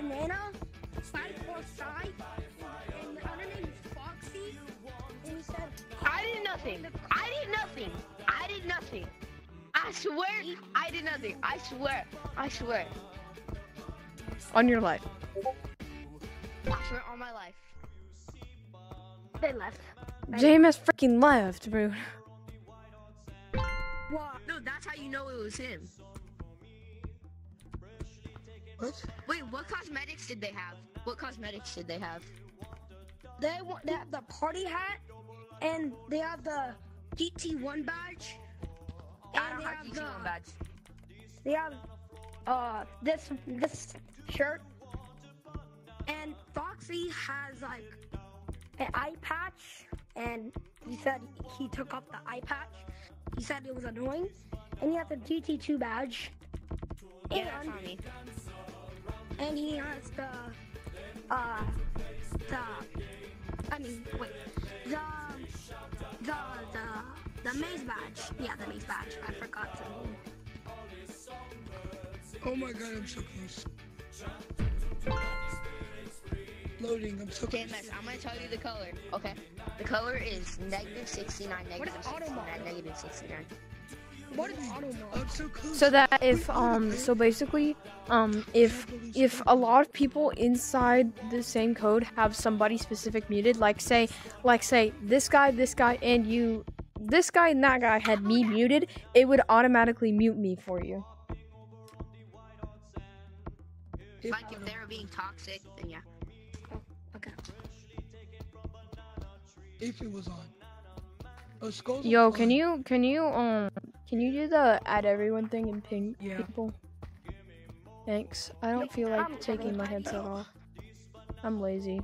banana, side for side, and her name is Foxy. And he said, I did nothing. I did nothing. I did nothing. I swear I did nothing. I swear. I swear. On your life. I swear on my life. they left. James freaking left, bro. What? No, that's how you know it was him. What? Wait, what cosmetics did they have? What cosmetics did they have? They want they have the party hat, and they have the GT1 badge. I And don't they have have GT1 the badge. they have uh this this shirt. And Foxy has like an eye patch, and he said he took off the eye patch. He said it was annoying, and he has the GT2 badge. Yeah, that's on me. And he has the uh the I mean wait the the the the maze badge yeah the maze badge I forgot the name Oh my god, I'm so close. Loading, I'm so Okay, close. Max, I'm gonna tell you the color. Okay. The color is negative 69, negative is auto 69, mode? negative 69. So close. So that if um so basically um if if a lot of people inside the same code have somebody specific muted, like say like say this guy, this guy, and you this guy and that guy had me muted, it would automatically mute me for you. If, Like if they were being toxic, then yeah. okay if it was on. Oh, Yo, can you can you um can you do the add everyone thing and ping Yeah. people? Thanks. I don't feel I'm like taking my headset off. I'm lazy.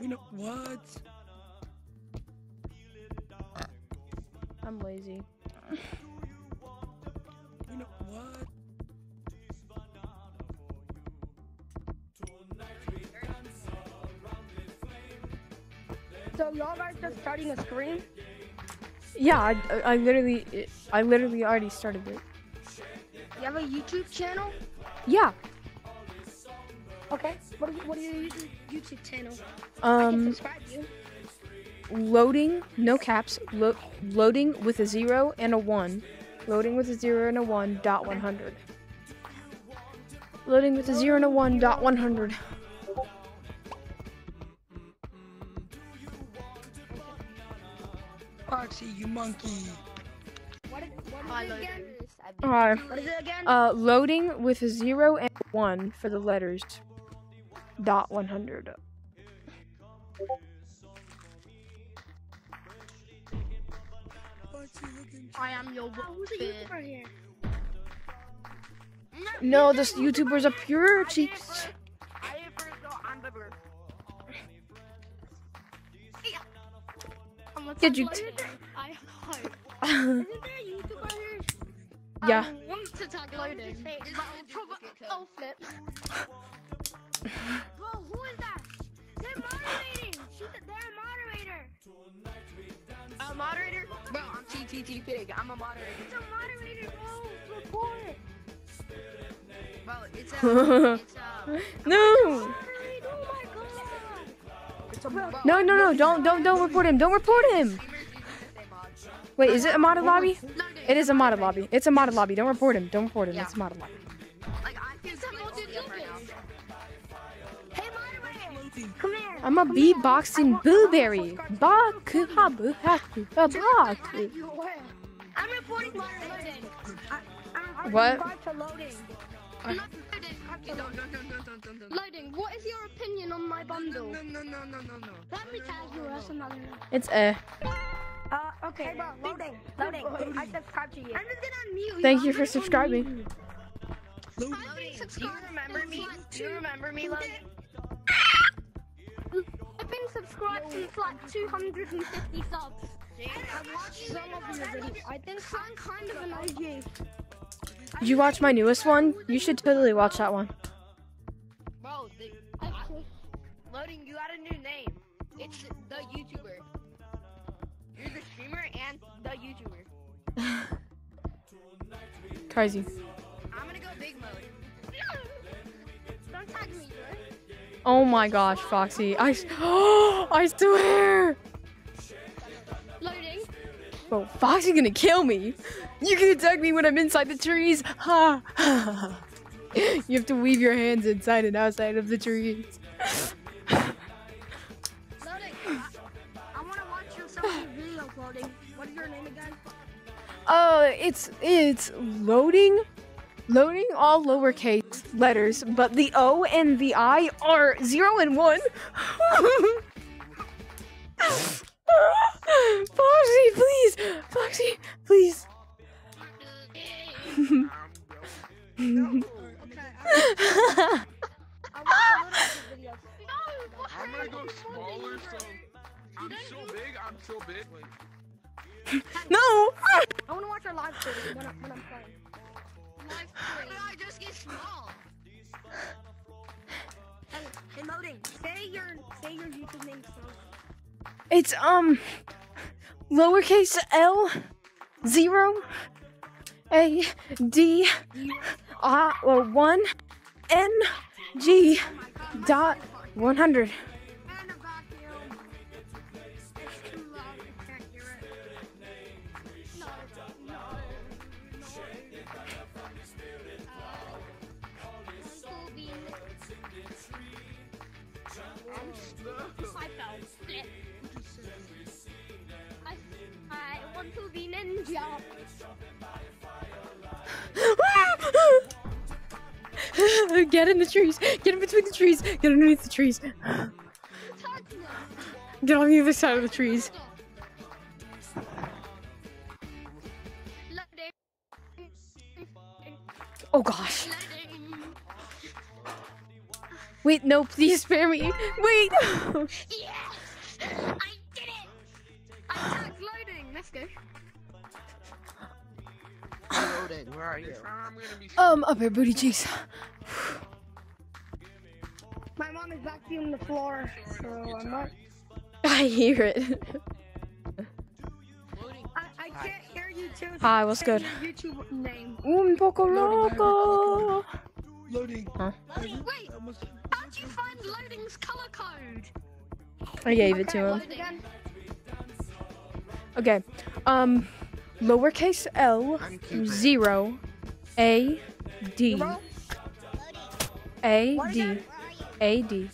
You know what? I'm lazy. You know what? so y'all guys just starting a stream Yeah, I, I- literally I literally already started it. you have a YouTube channel Yeah. okay what is what is your YouTube, YouTube channel I can Um subscribe to you loading no caps lo- loading with a 0 and a 1. Loading with a 0 and a 1 dot 100. Loading with a 0 and a 1 dot 100. Foxy, you monkey. what is, what is I it again this. Uh, what is it again uh loading with a 0 and 1 for the letters dot 100. Foxy, looking. I am your oh, who's a YouTuber here No, this YouTubers are pure cheeks. Did you What t- is it? I Isn't there a YouTuber here? Yeah. Um, I want to talk loading. Oh, flip. Bro, who is that? They're moderating. She's a, they're a moderator. A moderator? Bro, I'm TTT Pig. I'm a moderator. It's a moderator, bro. Report. Bro, it's a. it's a. No. No, no, no, don't don't don't report him. Don't report him. streamers use the same mods. Wait, is it a modded lobby? It is a modded lobby. It's a modded lobby. Don't report him. Don't report him. It's a modded lobby. I can see all the up right now. Hey, moderator. Loading. Come here. I'm a beatboxing blueberry. Baku habu haku baku. You where? I'm reporting loading. I, I'm reporting What? Uh, back to loading. I'm not loading. No, no, no, no, no, no, no. Loading. What is your opinion on my bundle? No, no, no, no, no, no. Let me tag you as another. It's eh. Uh, okay. Hey, bro, loading. Loading. I subscribe to you. I'm just gonna mute you. Thank I'm you for subscribing. Loading. Loading, do you remember me? Do you remember me, Loading? I've been subscribed since like 250 subs. I've watched some of your videos. I think I'm kind of an OG. Did you watch my newest one? You should totally watch that one. Bro, the, Actually, Loading, you got a new name. It's the YouTuber. You're the streamer and the YouTuber. Crazy. I'm gonna go big mode. Oh my gosh, Foxy. I, oh, I swear. Loading. Bro, Foxy gonna kill me. You can attack me when I'm inside the trees. Ha. you have to weave your hands inside and outside of the trees. Again? Uh, it's it's loading, loading all lowercase letters, but the O and the I are zero and one. Foxy, please, Foxy, please. No. I want to watch your live stream when, I, when I'm playing. How did I just get small? Hey, hey, Loading. Say your say your YouTube name. So. It's um lowercase L zero A D I or one N G dot one hundred. Get in the trees. Get in between the trees. Get underneath the trees. Get on the other side of the trees. Oh gosh. Wait, no, please spare me. Wait. Yes! I did it! I tagged loading. Let's go. Loading. Where are you? I'm um, up here, booty cheeks. My mom is vacuuming the floor, so I'm not. I hear it. I, I can't hear you too. so Hi, what's say good? Your YouTube name. Un poco loco. Loading. Huh? Loading, wait. I How'd you find loading's color code? I gave it to him. Again. Okay. Um, lowercase L zero A D. A D? A D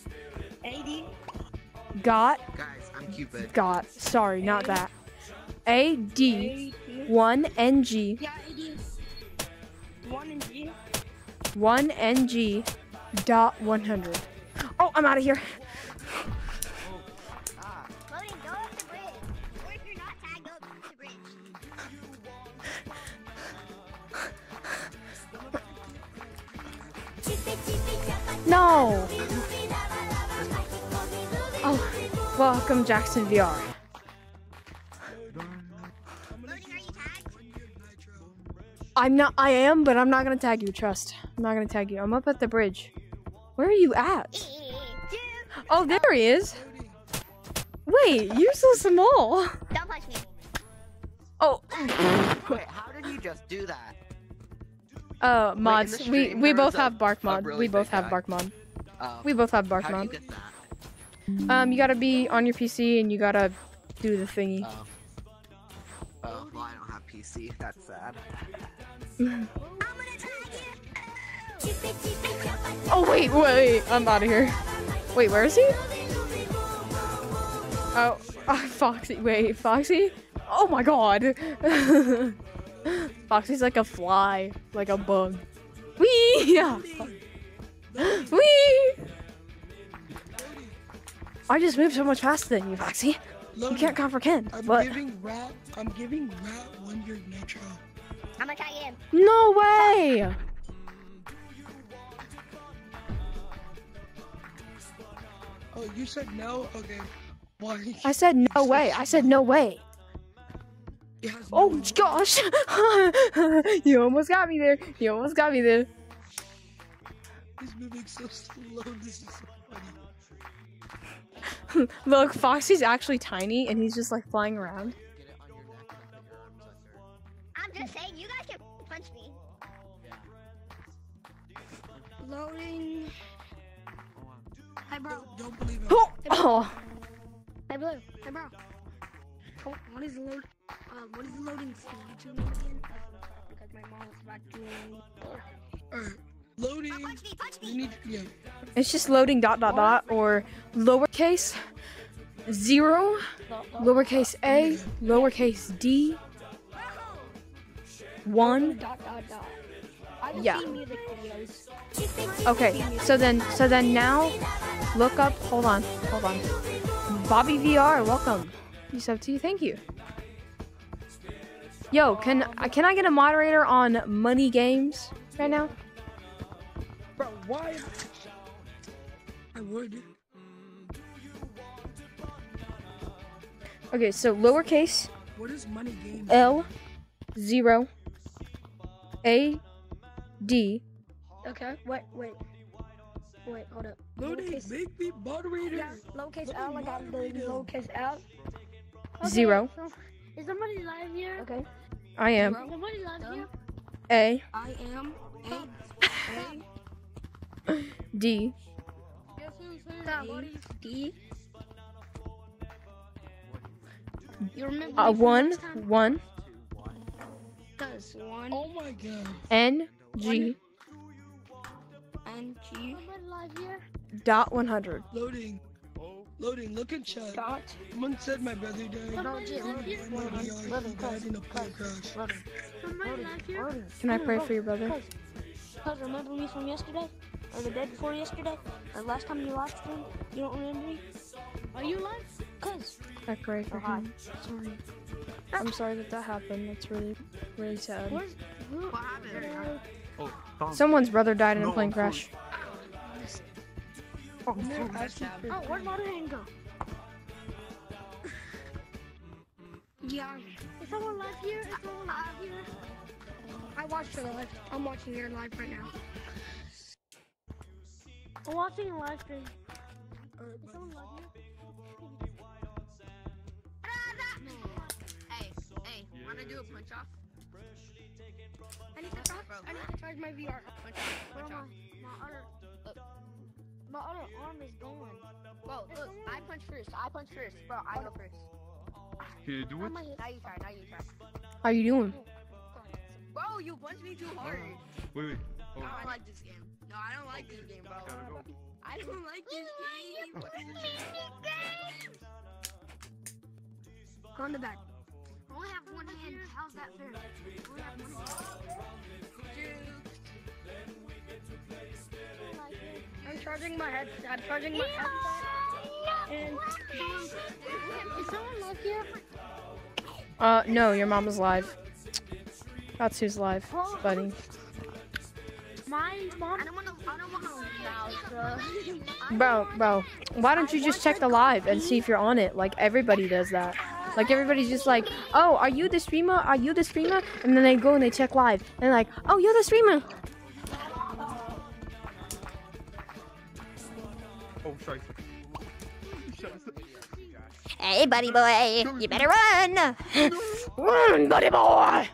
got Guys, I'm Cupid. got sorry not that A D one N G One and one N G dot one hundred. Oh, I'm out of here. No. Oh, welcome Jackson VR. Loading, are you tagged? I'm not. I am, but I'm not gonna tag you. Trust. I'm not gonna tag you. I'm up at the bridge. Where are you at? Oh, there he is. Wait, you're so small. Don't punch me. Oh, Wait, how did you just do that? Uh, mods. the we stream, we both have bark mod. really we both have bark mod. Oh, We both have bark how do you mod. Um, you gotta be on your PC and you gotta do the thingy. Oh. Oh, well, I don't have PC. That's sad. Oh wait, wait, I'm out of here. Wait, where is he? Oh, uh, Foxy. Wait, Foxy? Oh my god. Foxy's like a fly, like a bug. Wee! Yeah. Wee! I just moved so much faster than you, Foxy. You can't comprehend. I'm But giving rat. I'm giving rat one year nitro. I'm gonna tag him. no way! Oh, you said no. Okay. Why? I said no way. I said no way. It Oh no- gosh! you almost got me there. You almost got me there. He's moving so slow. This is so funny. Look, Foxy's actually tiny and he's just like flying around. Get it on your neck and then put your arms under. I'm just saying, you guys can punch me. Loading. Hey, Hey, bro. Don't believe it. Oh, oh. Hey, Blue. Hey, bro. What- What is the load? Uh, what is the loading speed to me again? Because my mom was about to. Alright. Loading. Punch me, punch You me. need. Yeah. It's just loading dot dot dot or lowercase zero, lowercase a, lowercase d, one. Dot dot dot. I will Yeah. see music videos. Okay, so then so then now look up hold on, hold on. Bobby VR, welcome. You sub to you, thank you. Yo, can uh, can I get a moderator on money games right now? Bro, why? I would. Okay, so lowercase What is money game? L zero A D Okay. Wait, wait. Wait, hold up. Lowercase- Make me moderator. Yeah, lowercase L. I got the lowercase L. zero. So, is somebody live here? Okay. I am Zero. Somebody live here? A I am A. A. D Guess who's here? A. D. You remember? uh, me from one last one Cause one Oh my god. N G and G Somebody live here? dot one hundred. Loading. Loading. Look in chat. dot. Someone said my brother died. Somebody live here? My VR, died in a plane crash. Somebody live here? Can I pray for your brother? Cuz remember me from yesterday? Or the day before yesterday? Or last time you live streamed? You don't remember me? Are you live? Cuz. I pray for Oh, him. Sorry. I'm sorry that that happened. That's really, really sad. Where's? What happened? Oh, Someone's brother died in a plane I'm crash. They're Oh, where'd my hand go? Yeah. Is someone live here? Is someone live ah. here? I watched her live. I'm watching her live right now. I'm watching a live stream. Alright, Is someone live here? Hey, hey, wanna do a punch off? I need to charge. I need to charge my VR. Punch off, punch my, off. my other, my other arm is gone. Bro, look, I punch first. I punch first. Bro, I go first. Can you do it? Now you try. Now you try. How you doing? Bro, you punched me too hard. Wait, wait. No, Oh, I don't oh. like this game. No, I don't like this game, bro. go. I don't like this game. Go on the back. I only have one hand. How's that fair? I only have one hand. I'm charging my head. I'm charging my headset. And Is someone live here? Uh, no, your mom is live. That's who's live, buddy. My mom. I don't wanna, I don't wanna Bro, bro, why don't you just check the live and see if you're on it? Like everybody does that. Like everybody's just like, oh, are you the streamer? Are you the streamer? And then they go and they check live. And they're like, oh, you're the streamer. Sorry. Sorry. Hey, buddy boy, you better run. Run, buddy boy.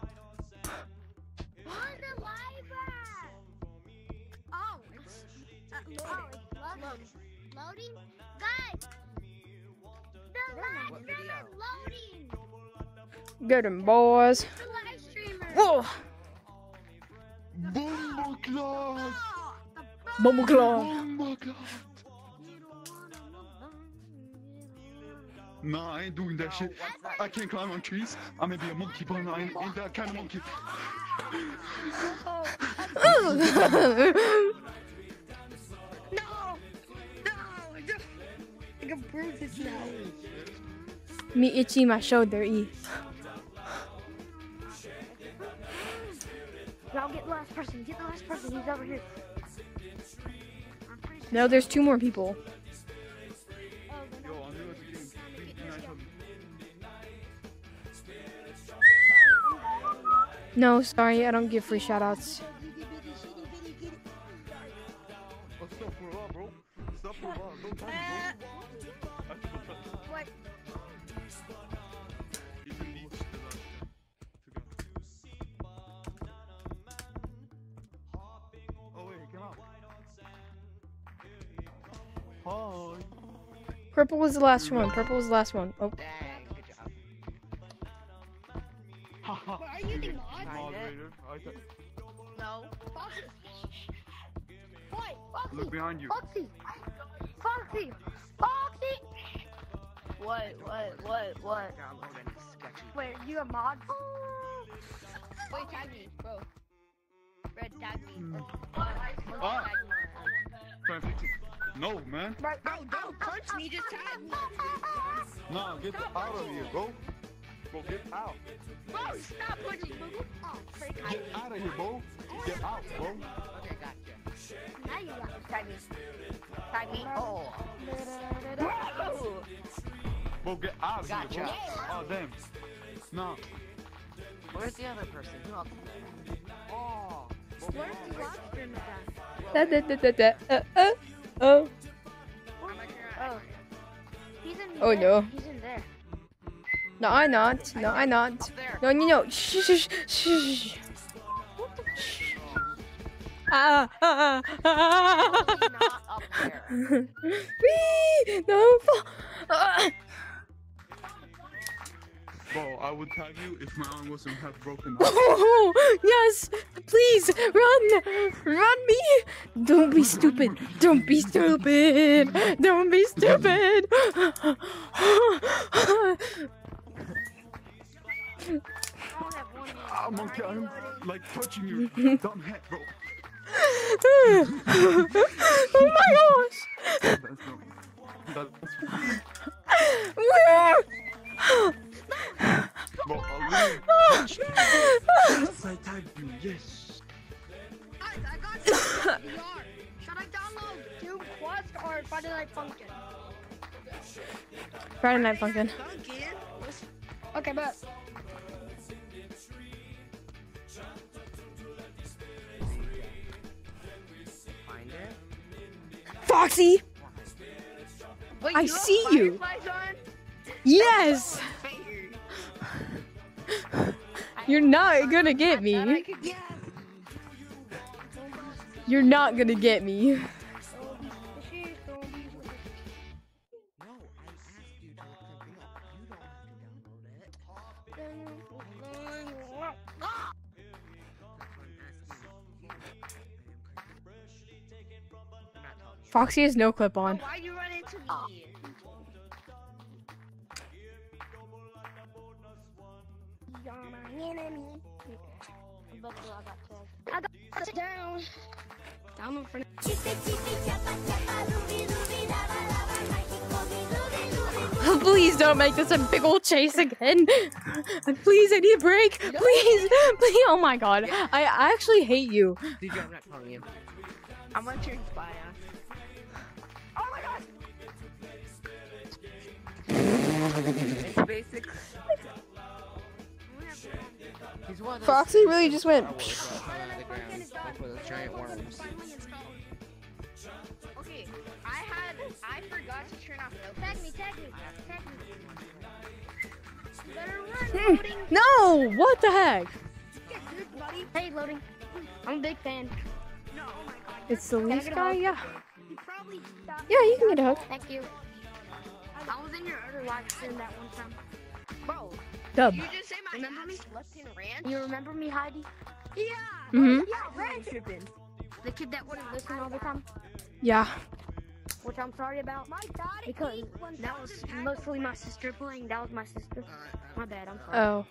Where's the live at? Oh, it's, uh, Oh, Bumbleclaw. Bumbleclad! Nah, I ain't doing that shit. I can't climb on trees. I may be a monkey, but I ain't, ain't that kind of monkey. no, no, I just I can prove this now. Me itchy my shoulder. E. Now get the last person. Get the last person. He's over here. No, there's two more people. Together. I don't give free shoutouts. Purple was the last one. Purple was the last one. Oh, Dang, good job. Haha. Are you the mod? Moderator. I th- No. Foxy! look behind you. Foxy! Foxy! Foxy! What? What? What? What? Yeah, I'm already sketchy. Wait, you a mod? Wait, tag me, bro. Red, tag me. Monkey tag me. Try and fix it. No, man. Right, Bro, don't punch me, just tag me. Nah, get out of here, bro. Bro, get out. Bro, stop punching me. Oh, freak Get out of here, bro. Get out, bro. Okay, gotcha. now you got me. Tag me. Tag me. Oh. Bro! Bro, get out of Gotcha. here, bro. Oh, damn. Nah. Where's the other person? Who else is there? Oh. Where's the bro. last stream da at? da da da da. Uh, uh, oh. Oh. He's in Oh, there. no. He's in there. No, I not. No, I not. Up there. No, no, no. Shh, shh, shh. Ah, ah, ah, He's not up there. Wee! No. fa- Ah. Bro, I would tag you if my arm wasn't half broken. Oh, yes. Please run, run me. Don't be stupid. Don't be stupid. Don't be stupid. Ah, monkey, I'm like touching your dumb head, bro. oh my gosh. That's no. Bro. I really touched you. Yes, I tagged you. Yes. Guys, I got VR. Should I download Doom Quest or Friday Night Funkin'? Friday Night Funkin'. Okay, but Find it. Foxy. Wait, I you see you. on? Yes. You're not gonna get me. You're not gonna get me. Foxy has no clip on. Why you run into me? Oh. you're my enemy. But I got tagged. I got it down. Download for Please don't make this a big old chase again. Please, I need a break. Please, please. Oh my god. I, I actually hate you. DJ, I'm not telling you. I'm gonna turn spy It's basic. He's one of those Foxy really just went. on the ground, like with those giant worms. Okay, I had I forgot to turn off no Tag me, tag me, tag me. Better Hmm. run, loading. No, what the heck? Get good, buddy. Hey, loading. I'm a big fan. No, oh my god. It's the Can least guy, yeah. You probably stopped. Yeah, you can get a hug. Thank you. I was in your other live stream that one time. Bro, Dub. you just say my Remember me? slept in ranch? You remember me, Heidi? Yeah. Mhm. Yeah, Ranch. The kid that wouldn't listen all the time, Yeah. which I'm sorry about. My daddy Because that was mostly my sister playing. That was my sister. My bad. I'm sorry. Oh.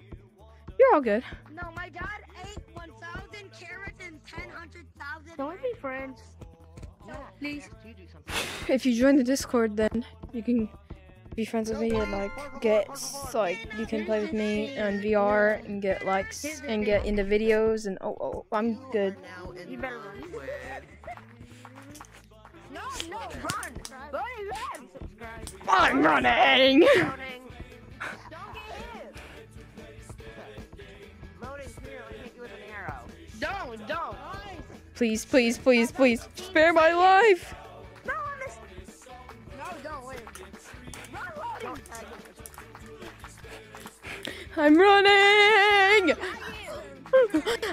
You're all good. No, my dad ate 1,000 carrots and 10,000 Can we be friends? No, Please. You do something. If you join the Discord, then you can be friends with me and like get like you can play with me on VR and get likes and get into videos and oh oh I'm good. You better run. No, no, run! Buddy, run! I'm running. Loading. Don't get hit! Loading here, let me hit you with an arrow. Don't, don't. Please, please, please, please spare my life. I'm running.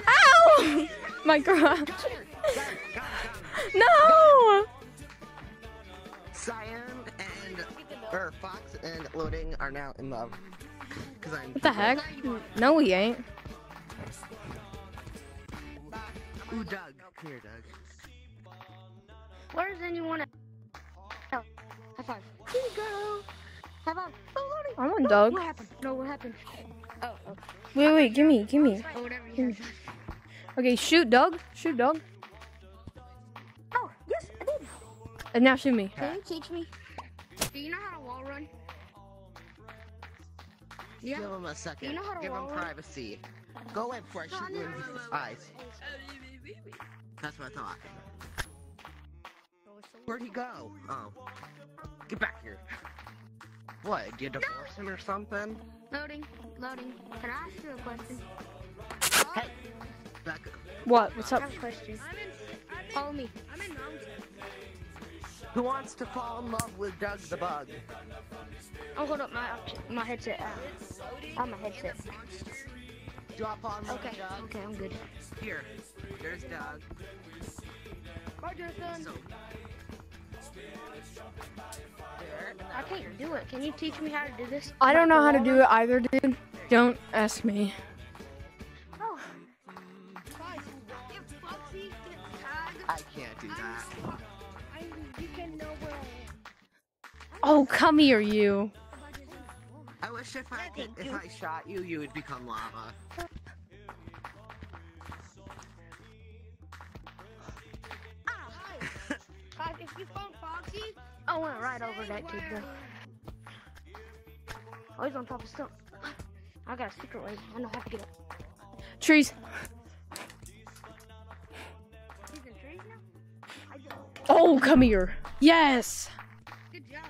Ow! My God. No! Sorry, or Fox and Loading are now in love. Cause I'm. What the heck? No, we ain't. Ooh, Doug. Come here, Doug. Where's anyone else? High five. Here you go. High five. Oh, Lordy. I'm on Doug. What happened? No, what happened? Oh, oh. Wait, wait, give me, give me. Oh. Give me. Okay, shoot Doug. Shoot Doug. Oh, yes, I did. And now shoot me. Can you teach me? Do you know how to wall run? Give him a second. You know how to Give him wall run? privacy. Go away before I shoot you in his eyes. That's what I thought. Where'd he go? Oh. Get back here. What? Did you divorce him or something? Loading, loading. Can I ask you a question? Hey! Back up. What? What's I up? have a question. I'm in, I'm in, Follow me. I'm in mountain. Who wants to fall in love with Doug the Bug? I'll hold up my my headset. Uh, I have my headset. Drop on me, Okay, Doug. okay, I'm good. Here. There's Doug. Bye, Justin. So. There. I can't do it. Can you teach me how to do this? I don't know how to do it either, dude. Don't ask me. Oh, Guys, if Foxy gets tagged, I can't do that. I, you can know where I am. Oh, come here, you. I wish if I could, if I shot you, you would become lava. I went right over that kid though. Oh, he's on top of stuff. I got a secret way. I know how to get up. Trees. He's in trees now. I Oh, come here. Yes. good job.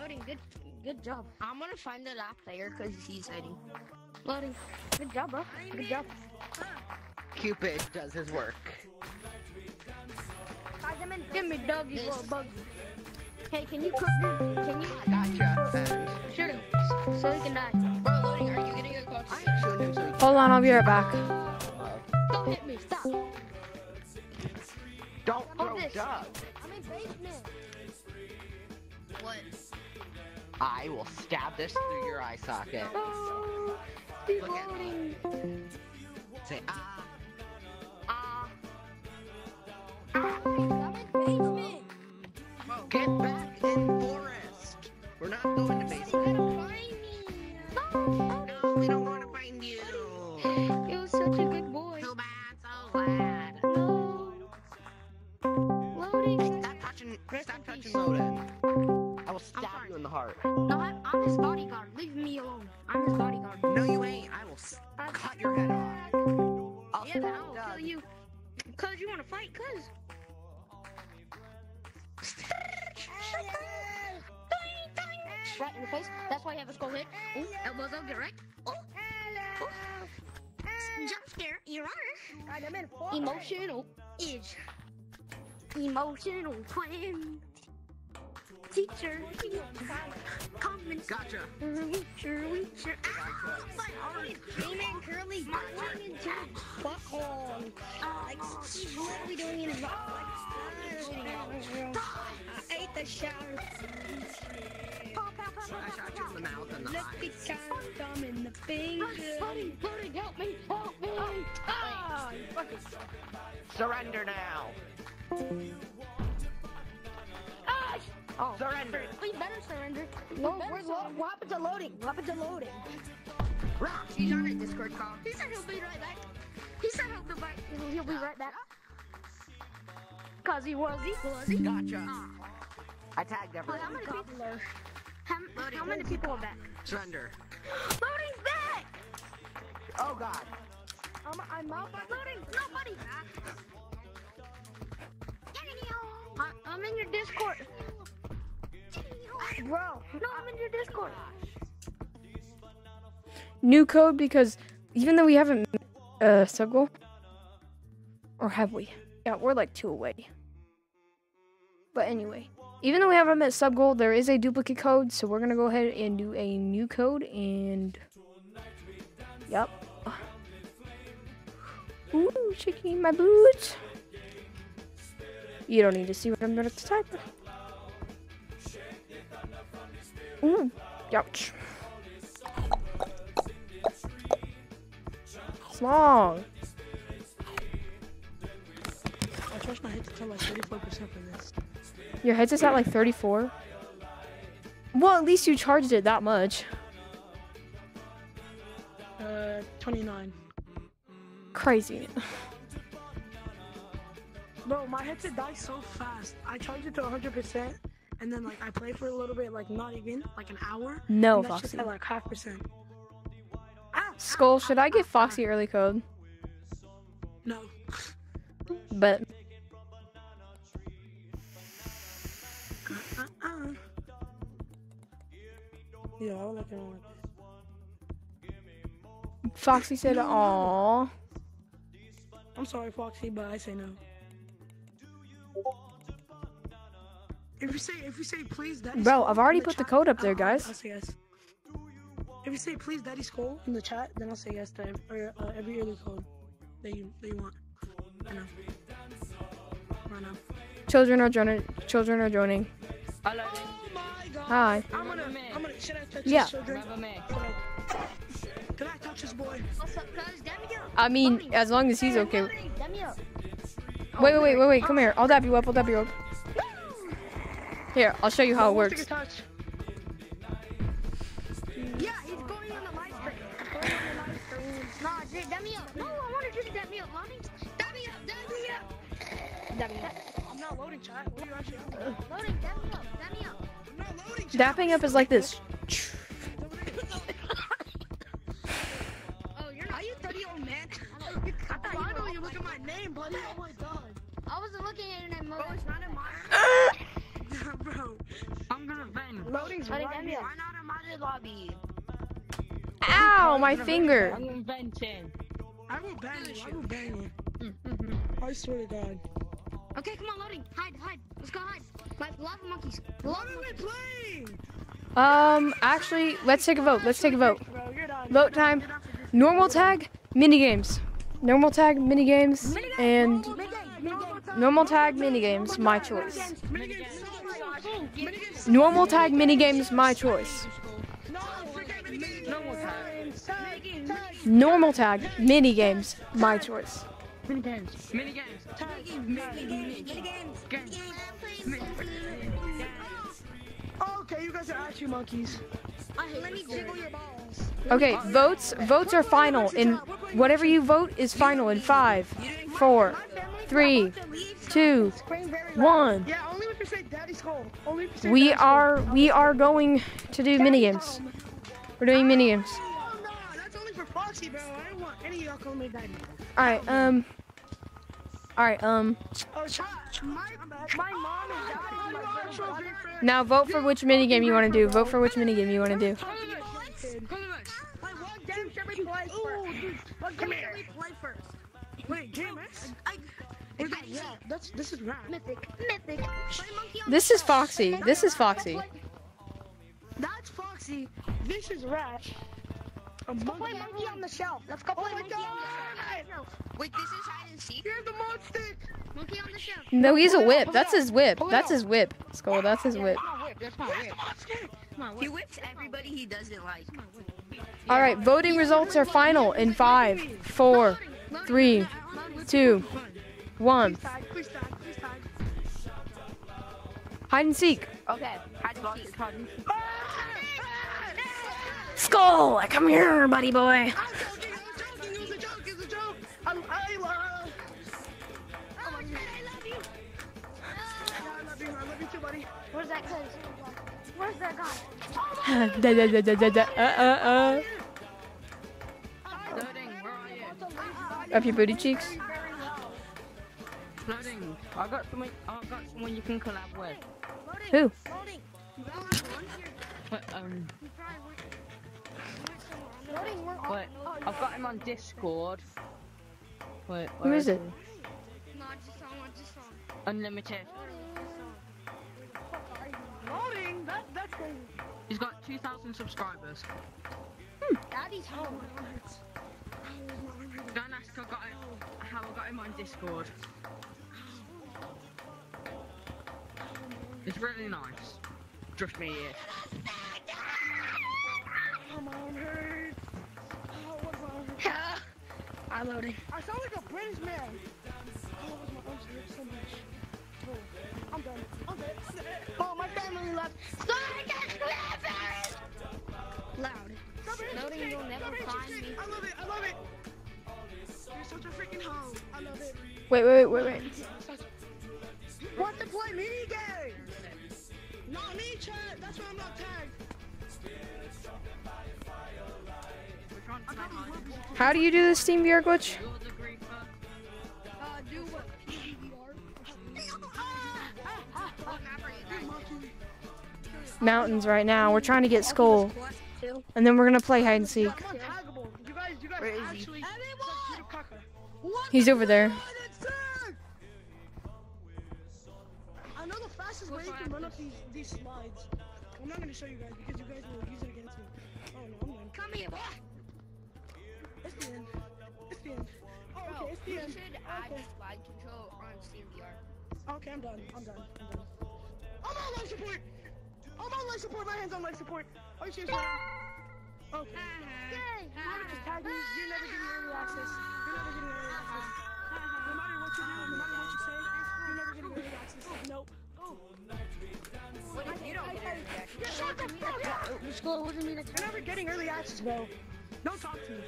Loading. Good. Good job. I'm gonna find the lap player because he's hiding. Loading. Good job, bro. Good job. Cupid does his work. Guys, I'm in. Give me Doug, you little bug. Hey, can you cook? Can you Gotcha. And shoot him so he can die? Bro, loading, are you getting a coach? I am shooting him so he Hold on, I'll be right back. Don't hit me. Stop. Don't Hold throw this. Doug. I'm in basement. What? I will stab this through your eye socket. Oh, Look at me. Say ah. ah. I'm in basement. Get back in forest. We're not going to basement. Find me. No, we don't want to find you. Was such a good boy. So bad, so sad. No. Loading. Stop touching. Stop touching. Loden. I will stab you in the heart. No, I'm, I'm his bodyguard. Leave me alone. I'm his bodyguard. No, you ain't. I will cut your head off. I'll Yeah, then I will kill you. Cause you wanna fight, cause. Right in the face. That's why you have a skull head. Ooh, elbows up, get right. Oh. Jump scare, Your Honor. Guys, in Fortnite. Emotional. Is Emotional twin. Teacher. Common Gotcha. teacher, teacher. Ah, my arm. Amen, Curly. My Going into the butthole. Like, he's literally doing it in his butt. Like, I ate the shower. I shot you in the mouth and the Look eyes. at thumb in the finger. Buddy, buddy, help me, help me. Ah, you fucking Surrender now. Ah! Oh, Surrender. we better surrender. We No, better where's lo- surrender. what happened to loading? What happened to loading? Rock. He's on a Discord call. He said he'll be right back. He said he'll be back. He'll- He'll be right back. Cause he was equal. Gotcha. I tagged How many people? How, how many people are back? Surrender. Loading's back. Oh God. I'm, I'm out by Loading, nobody. I, I'm in your Discord. Bro, No, I'm in your Discord. New code because even though we haven't uh sub goal, or have we? Yeah, we're like two away. But anyway, even though we haven't met sub goal, there is a duplicate code, so we're gonna go ahead and do a new code and. Yep. Ooh, shaking my boots. You don't need to see what I'm about to type. Ooh, ouch. Small. I charged my head to tell like 34% for this. Your headset's at like 34. Well, at least you charged it that much. Uh, 29. Crazy. Bro, my headset dies so fast. I charged it to 100%, and then like I play for a little bit, like not even, like an hour. No, and that's just Foxy. at like half percent. Ah, ah, ah Skull, should I ah, get Foxy early code? No. But Uh-uh. Yeah, I would like it on like this. Foxy said, "Aw." I'm sorry, Foxy, but I say no. If you say if you say please, daddy. Bro, Skull I've in already the put the chat, code up there, guys. I'll say yes. If you say please, daddy skull in the chat, then I'll say yes to every, or, uh, every early code that you that you want. Right now. Right now. Children are joining. Children are joining. Hello. Oh my god. Hi. I'm gonna. I'm gonna. Should I touch Yeah. this children? Remember me. Should I, can I touch this boy? What's up, cuz? Dab me up. I mean, as long as he's okay. Loading. Dab me up. Wait, wait, wait, wait, wait. Come here. I'll dab you up. I'll dab you up. Here, I'll show you how it Who wants to works. Yeah, he's going on the live stream. He's going on the live stream. Nah, dude, dab me up. No, I wanted you to dab me up, mommy. Dab me up, dab me up. Dab me up. I'm not loading chat. What are you actually? I'm Loading, dab me up, dab me up. not loading chat. Dapping up is like this. Oh, you're Are you 30 old man? Finally, you look at my name, buddy. Oh my god. I wasn't looking at your name, Bro, mother. it's not in my. Bro. I'm gonna vent. Loading's right here. Why not in my lobby? Ow, my finger. I'm venting. I will ban you. I will ban you. I swear to God. Okay, come on, loading. Hide, hide. Let's go hide. My lava monkeys. What Lava are we monkeys. playing? Um, actually, let's take a vote. Let's take a vote. Bro, you're done. Vote time. Normal tag, mini games. Normal tag, mini games, and normal tag, mini games. My choice. Normal tag, mini games. My choice. Normal tag, mini games. My choice. Mini games. Mini games. Okay, you guys are actually monkeys. Let me jiggle your balls. Okay, votes. Votes are final. In whatever you vote is final in five, four, three, two, one. We daddy's home. are we are going to do mini games. We're doing mini games. Oh, no, that's only for Foxy, bro. I don't want any of y'all calling me daddy. All right. Um. All right. Um. Oh. My, my mom and dad is my actual big friend. Now vote for which mini game you want to do. Vote for which mini game you want to do. Like, what What game should we play first? Wait, game X? Wait, that- yeah, that's, this is rap. Mythic. Mythic. Play monkey on This is Foxy. This is Foxy. That's Foxy. This is rap. A Play monkey. monkey on the shelf. Let's go Oh play my monkey on the shelf. Wait, this is hide and seek? Here's the mod stick. Monkey on the shelf. No, he's a whip. That's his whip. That's his whip. Skull. That's his whip. That's not Where's weird. the mod stick? He whips everybody he doesn't like. All right. Voting results are final in five, four, three, two, one. Please tag, please tag, please tag. Hide and seek. Okay, hide and seek. Hide and seek. Skull, come here, buddy boy. I'm joking, I'm joking, it was a joke, it was a joke. I'm, I love. Shit, I love you. I love you, I love you too, buddy. Where's that cuz? Where's that guy? da, da, da, da, da, da, uh, uh, uh. Loading, where are you? Up your booty cheeks. Loading. I got someone. I got someone you can collab with. Who? Wait, um, Loading, we're wait. I've got him on Discord. Wait, Who where is it? he? Not just on, not just on. Unlimited. Loading, that, that's crazy. He's got 2,000 subscribers. Daddy's home. Don't ask I got him, how I got him on Discord. It's really nice. Trust me, yeah. My arm. Oh, what my. Yeah. I'm loading. I sound like a British man. Oh, my arms hurt so much. Oh, I'm done. I'm dead. Oh, my family left. Sonic Explosion! Loud. Loading, you'll never find me. I love it. I love it. You're such a freaking hoe. I love it. Wait, wait, wait, wait. Want to play mini games? Not me, chat. That's why I'm not tagged. I probably will be. How do you do this Steam VR glitch? Uh, do what? PVR? What map are you guys Mountains right now. We're trying to get Skull, and then we're gonna play hide and seek. I'm untaggable. You guys, you guys Where is he? actually. Everyone! He's over there. You can run up these, these slides. I'm not gonna show you guys because you guys will use it against me. Oh no, I'm done. Come here, boy. It's the end. It's the end. Oh, Bro, okay, it's the you end. should add Okay. slide control on Steam VR. Okay, I'm done. I'm done. I'm done. I'm on life support. I'm on life support. My hands on life support. Are you serious right now? Okay. Uh-huh. Whoever just tagged me, you're never getting early access. You're never getting early access. No matter what you do, no matter what you say, you're never getting early access. Nope. What if you don't get it? Jack? Shut the fuck up! School, what do you mean? You're never getting early access, bro. Don't talk to me.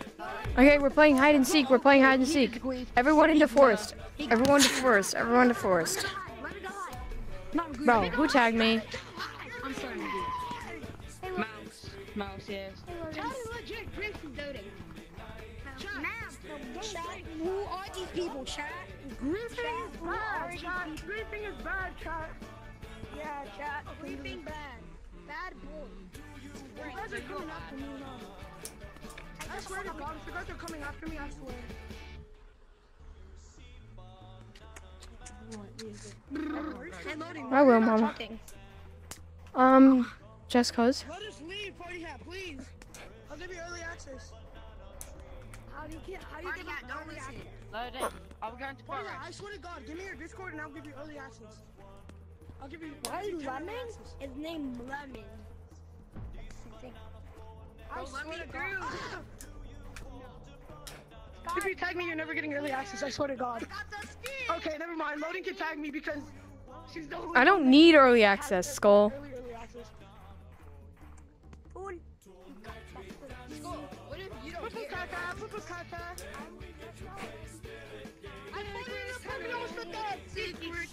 Okay, we're playing hide and seek. We're playing hide and seek. Everyone into forest. Everyone to forest. Everyone to forest. Let me die. Bro, who tagged me? I'm sorry, dude. Mouse. Mouse, yes. Chat is legit Griffin. Loading. Ma'am, chat. Who are these people, chat? Griffin is bad, chat. Griffin is bad, chat. Yeah, chat. Creeping bad. Bad boy. You guys are coming after me now. I swear to God, if you guys are coming after me, I swear. I will, We're Mama. Um, just cause. Let us leave, Party Hat, please. I'll give you early access. How do you get? How do you Party get hat, don't early listen. Access? Load it. I'm going to Party Hat, I swear to God, give me your Discord and I'll give you early access. I'll give you. Why I'll give you 10 lemon? access. His name Lemon. I Bro, let swear me to God. Ah! If you tag me, you're never getting early access. I swear to God. Okay, never mind. Loading can tag me because she's the only I don't need early access, Skull. early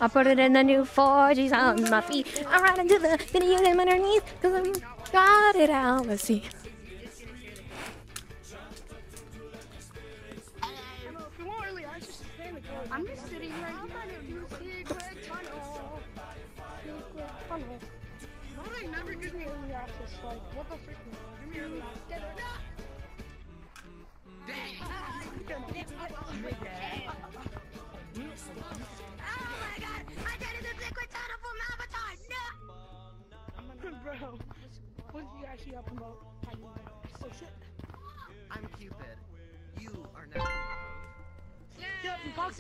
I put it in the new 4G's on my feet. I'm right into the video game underneath. Cause I'm got it out. Let's see.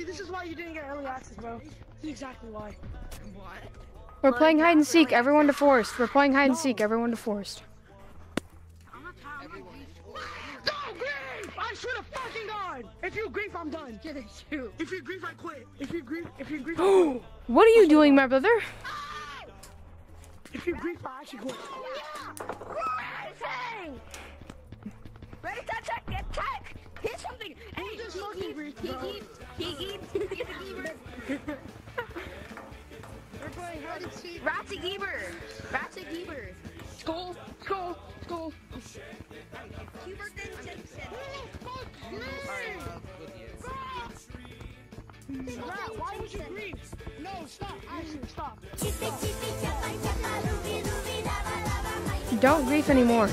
Yeah, Foxy, this is why you didn't get early access, bro. This is exactly why. What? We're playing hide and seek. Everyone to forest. We're playing hide and seek. Everyone to forest. I swear to fucking God! If you grief, I'm done. Get it, too. If you grief, I quit. If you grief, if you grief, I. What are you doing, my brother? If you grief, I actually quit. Rising! Ready to attack, attack! Hit something! Hey, just he fucking eats, breathe, he bro. eats, he eats, he's a Geber. We're playing hide and seek. Rat's Geber. Rat's Geber. Skull, skull, skull. Hubert Simpson. You are in love with you. Rat, why would you grief? No, stop. Actually, stop. Don't grief anymore.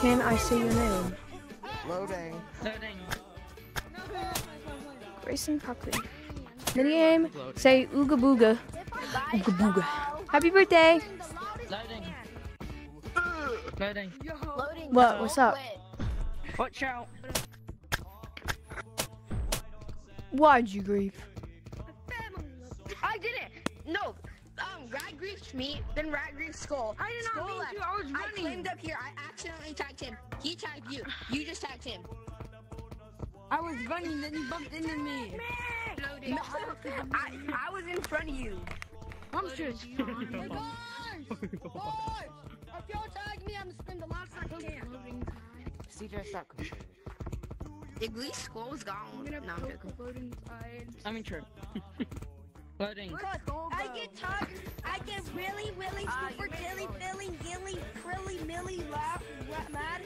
Can I say your name? Loading. Loading. Grayson Buckley. Mini game. Say ooga booga. Ooga booga. Happy birthday. Loading. Loading. Loading. What? What's up? Watch out. Why'd you grief? I didn't. No. um Rad Grief's me, then Rad Grief's skull. I did not Skull mean left. to. I was running. I running. claimed up here. I accidentally tagged him. He tagged you. You just tagged him. I was running, then you bumped into me. No, I, I was in front of you. I'm just. Hey guys! Guys! If y'all tag me, I'm gonna spend the last second can. CJ, stop complaining. Igly's skull was gone. No, I'm joking. I mean, true. Loading. I get tugged. I get really, really Ah, super dilly, filling, gilly, frilly, milly, laugh, wa- mad.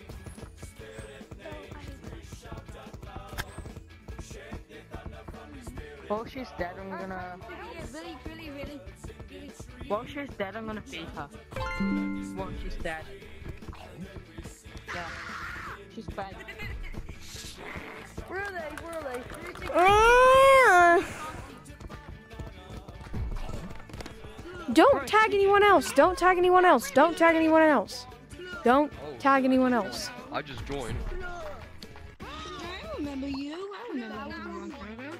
While she's dead, I'm gonna. Really, really, really. While she's dead, I'm gonna feed her. While she's dead. Yeah. She's bad. Where are they? Where are they? Don't tag anyone else. Don't tag anyone else. Don't tag anyone else. Don't tag anyone else. I just joined. I remember you.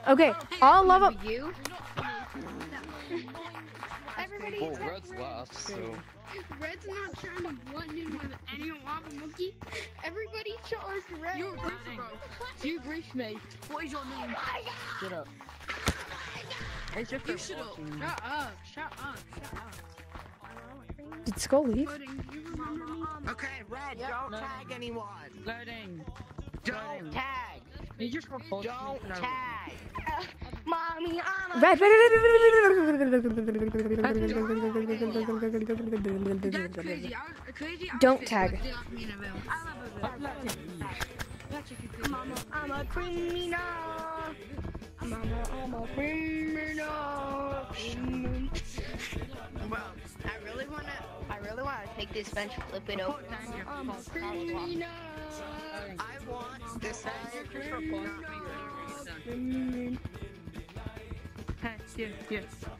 I remember you. Okay, I'll love up. You? Everybody Well, Red's last, so. Red's not trying to blend in with any lava monkey. Everybody chose Red. You're a griefer, bro. You grief me. What is your name? Oh shut up. Oh it's just You a shut up. Shut up. Shut up. Shut up. Did Skull leave? Pudding, you remember me? Okay, Red, don't No. tag anyone. Loading. Don't tag. You just reported Don't tag. Mommy, I'm a Red, That's red, crazy. I, crazy Don't outfit, tag. But did not mean it, I love it. That's a Mama, I'm a criminal. Mama, I'm a criminal. Bro, I really wanna, I really wanna take this bench, flip it over. I'm a criminal. I want this report me. Hey, here, here. Oh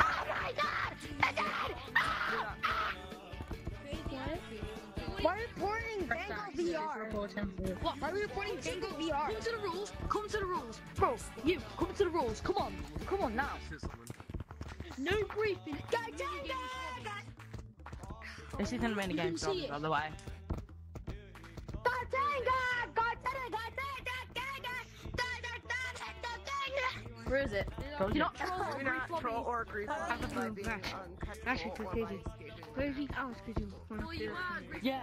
ah! Ah! Why are you reporting Bango VR? Report him. What? Why are we reporting Bango VR? Come to the rules. Come to the rules. Bro, you, come to the rules. Come on. Come on now. No griefing. This isn't many can games, see it. by the way. Where is it? Told you. Not troll or Do not troll lobby. or grief Have a by blue being flash. uncomfortable Actually, too or crazy. skating. Crazy. I was crazy. Yeah.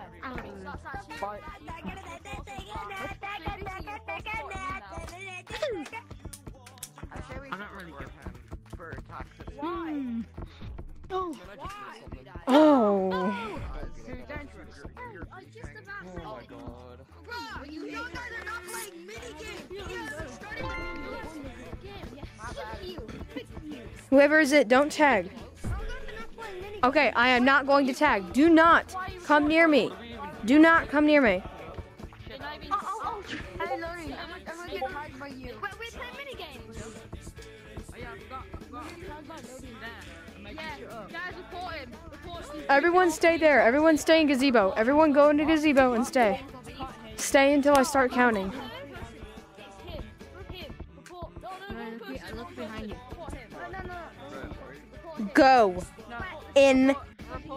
Bye. I don't really give him. For toxic. Hmm. Oh. Oh. Oh my god. You know that they're not playing minigame. Yes, starting Whoever is it, don't tag. Okay, I am not going to tag. Do not come near me. Do not come near me. Hey, him. Report Everyone stay there. Everyone stay in gazebo. Everyone go into gazebo and stay. Stay until I start counting. Go in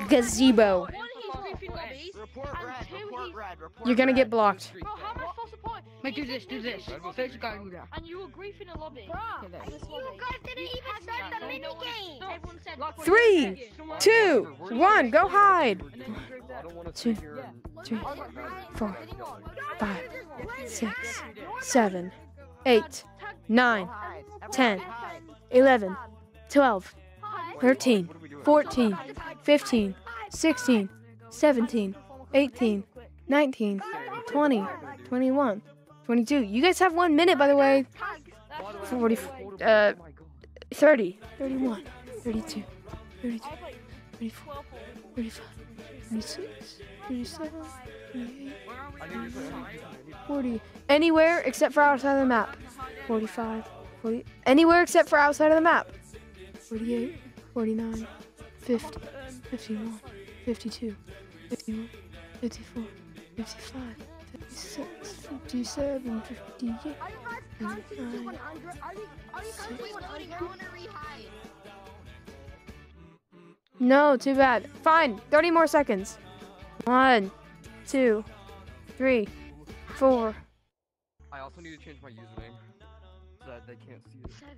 gazebo. One, he's griefing lobbies. Report red, two, report he's- red, report You're gonna get blocked. Bro, how am I supposed to point? Mate, do this, do this. First, you gotta do that. And you were griefing a lobby. Bruh, In this you lobby. guys didn't even start the minigame. No, everyone said. Three, two, one, go hide. I don't want to Two. sit here and. Three, four, five, six, seven, eight, nine, Hide. Everyone ten, hide. eleven, twelve, thirteen, What are we doing? fourteen, fifteen, sixteen, seventeen, eighteen, nineteen, twenty, twenty-one, twenty-two. You guys have one minute, by the way. By the way, 40, oh uh, 30, 31, 32, 33, 34, 35, 36, 37, 38, I need to play. I need to 40. Anywhere except for outside of the map. 45, 40. Anywhere except for outside of the map. 48, 49, 50, 51, 52, 51, 54, 55, 56, 57, 58. Are you guys counting to 100? Are you, are you counting to 100? I wanna rehide. No, too bad. Fine. 30 more seconds. One, two, three, four. I also need to change my username so that they can't see it. Seven.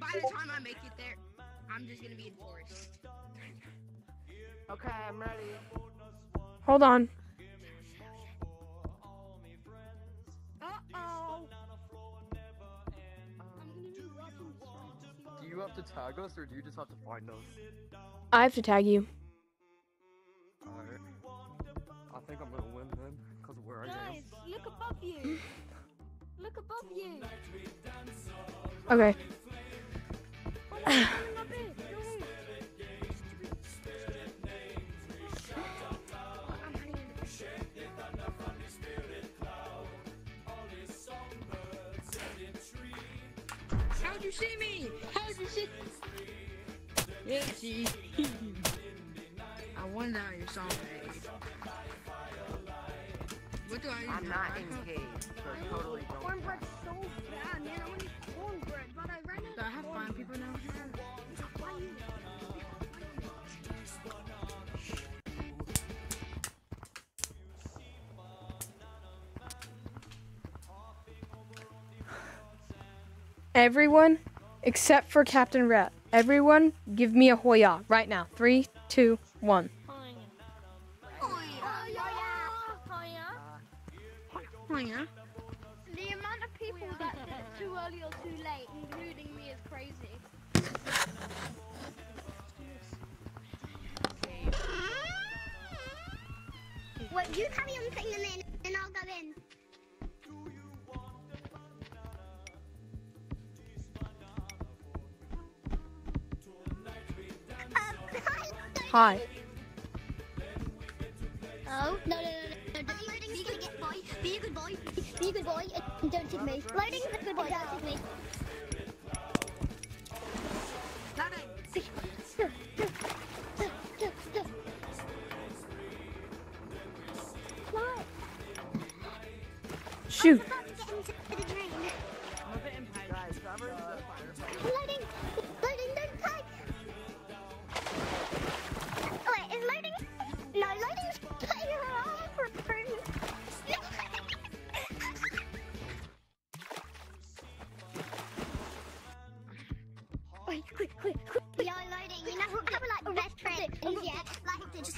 By the time I make it there, I'm just gonna be in forest. Okay, I'm ready. Hold on. Uh-oh. Do you have to tag us or do you just have to find us? I have to tag you. Alright. I think I'm gonna win then, because of where I am. Guys, look above you. Look above you. Okay. How'd you see me? How'd you see? Yeah, see. I wonder how you saw me. What do I? I'm not engaged, so totally don't. Cornbread's so bad, man. But I ran Do I have fine people now? Everyone, except for Captain Rat. Everyone, give me a hoya right now. Three, two, one. Oh yeah. The Hi. Oh, no, no, no, no. Loading is gonna get boy. Be a good boy. Be a good boy and don't hit me. Loading is a good boy. Don't hit me. Shoot.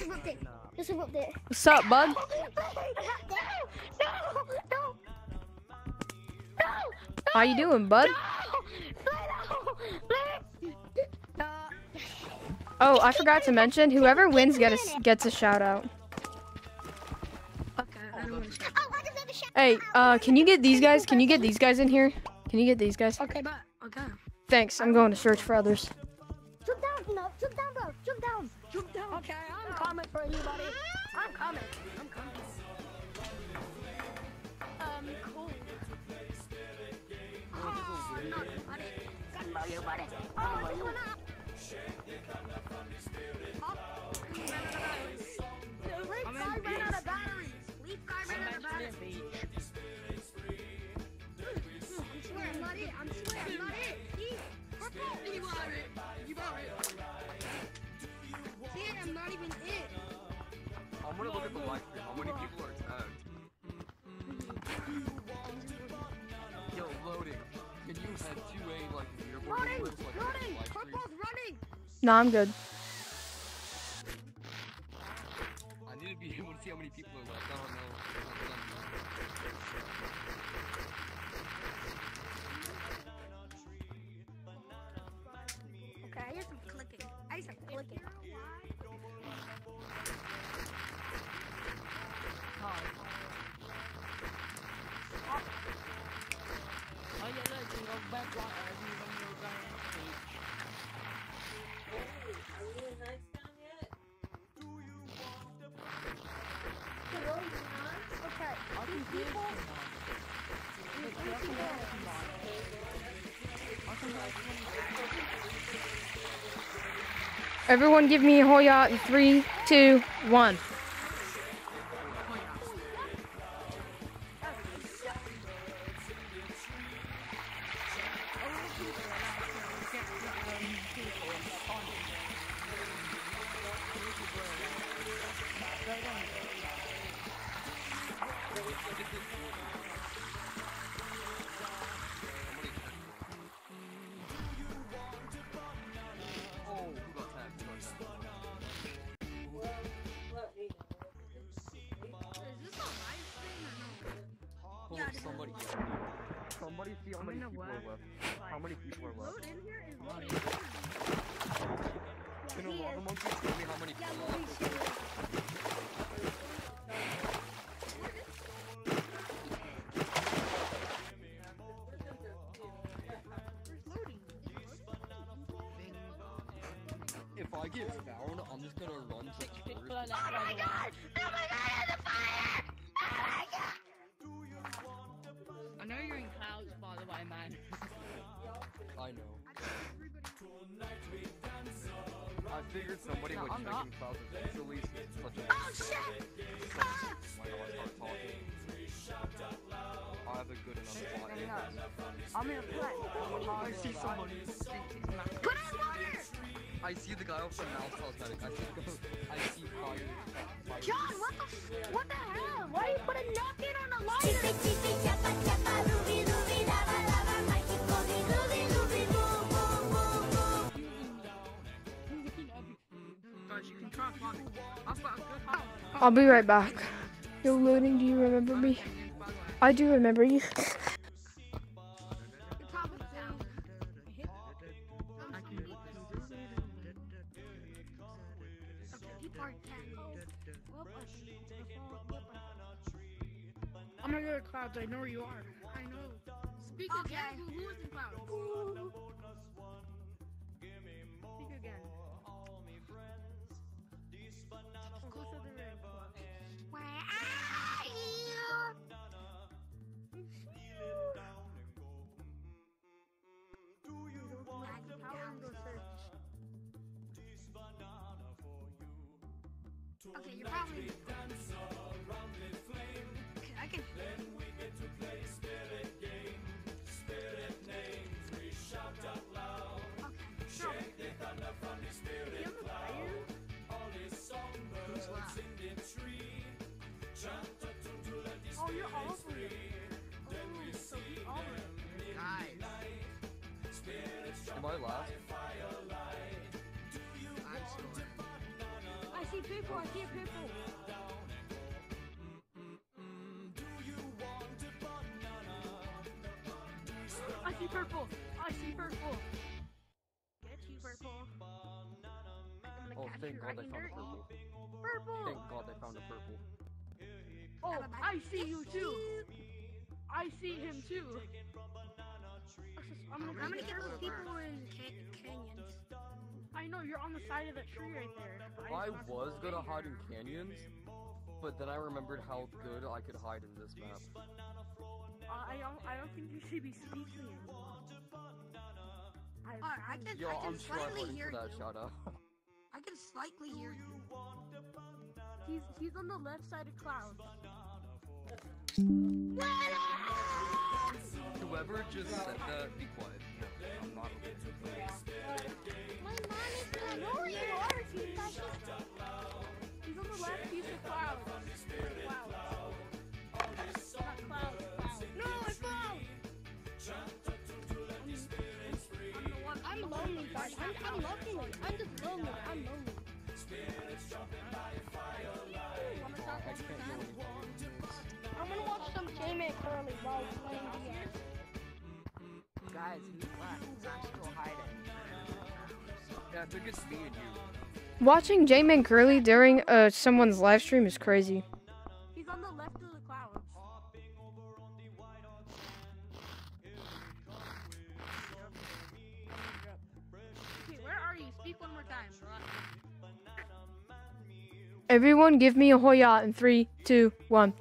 Like, just erupt it. Just erupt it. What's up, bud? No, no, no. No, How you doing, bud? Oh, I forgot to mention, whoever wins get a, gets a shout out. Okay, I don't want to. Oh, I deserve a shout Hey, uh, can you get these guys? Can you get these guys in here? Can you get these guys? Okay, but okay. Thanks. I'm going to search for others. Jump down. Okay, I'm coming for you, buddy. I'm coming. I'm coming. Um, cool. Oh, no, buddy. Gun for you, buddy. Oh. No, I'm good. Everyone give me a hoya in three, two, one. Put in water! I see the guy the mouse cosmetic. I see the I see fire. John, what the f- what the hell? Why are you putting nothing on the lighter? Guys, you can try fun. I've got a heart. I'll be right back. Yo, loading. Do you remember me? By the way, I do remember you. Clouds. I know where you are. I know. Speak Okay. again. I see people, I see people. I see purple. I see purple. Get you purple. Oh, thank God right they found purple. Purple. Thank God they found a purple. Oh, Have a bag. I see you too. I see him too. I'm gonna, I'm gonna get those people in ca- canyons. I know you're on the side of the tree right there. I was gonna hide in canyons, but then I remembered how good I could hide in this map. Uh, I don't. I don't think you should be speaking. I, Alright, I can, Yo, I can I'm slightly hear that you. shout out. I can slightly hear you. he's he's on the left side of clouds. Whoever just said that, be quiet. Okay. My mom is you are, you guys. He's on the left piece of I fell. I'm lonely, guys. I'm, I'm lonely. I'm just lonely. I'm lonely. Do anything. I'm gonna watch some J-Man Curly while playing DS. Guys, Yeah, I think it's me you. Watching J-Man Curly during uh someone's live stream is crazy. He's on the left of the clouds. Okay, where are you? Speak one more time. Everyone, give me a Hoya in three, two, one.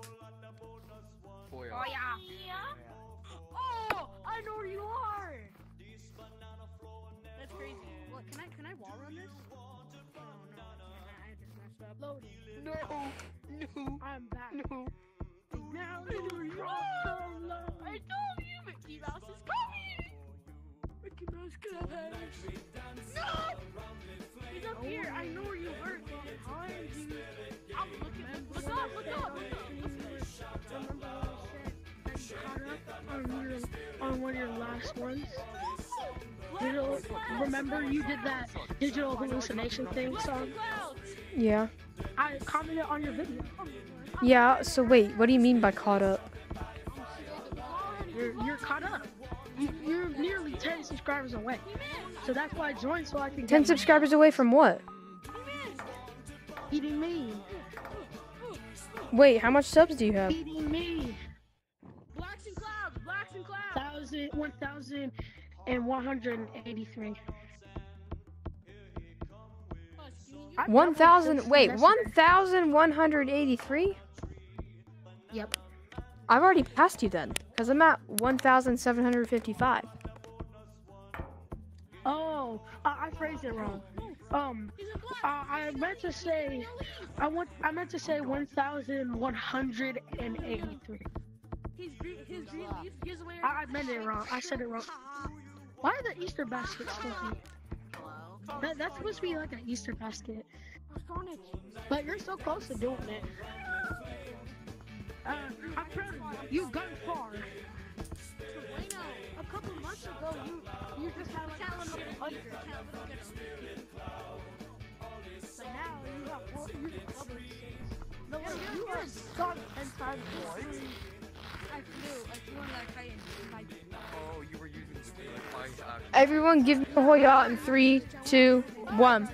No! He's up here. I know where you were. How are you? I'm looking. Look up! Look up! Look up! On, your, on one of your last ones. Digital, remember you did that digital hallucination thing song? Yeah. I commented on your video. Yeah, so wait, what do you mean by caught up? You're, you're caught up. You, you're nearly 10 subscribers away. So that's why I joined so I can Ten get subscribers away from what? Eating me. Wait, how much subs do you have? Eating me. Blacks and clouds, blacks and clouds. Thousand, 1,183. I've thousand. Wait, yesterday. one thousand one hundred eighty-three. Yep. I've already passed you then, cause I'm at one thousand seven hundred fifty-five. Oh, I, I phrased it wrong. Um, uh, I meant to say, I want, I meant to say 1,183. His his green leaf gives away. I, I meant it wrong. I said it wrong. Why are the Easter baskets sticky? That, that's supposed to be like an Easter basket. But you're so close to doing it. Uh, I'm proud of you. You've gone far. A couple months ago, you you just had like a couple hundred. But now you have four, you have public No, wait, you are gone ten times more. I flew, I flew on that kite and I Oh, you were using the Everyone, give me a Hoya in three, two, one.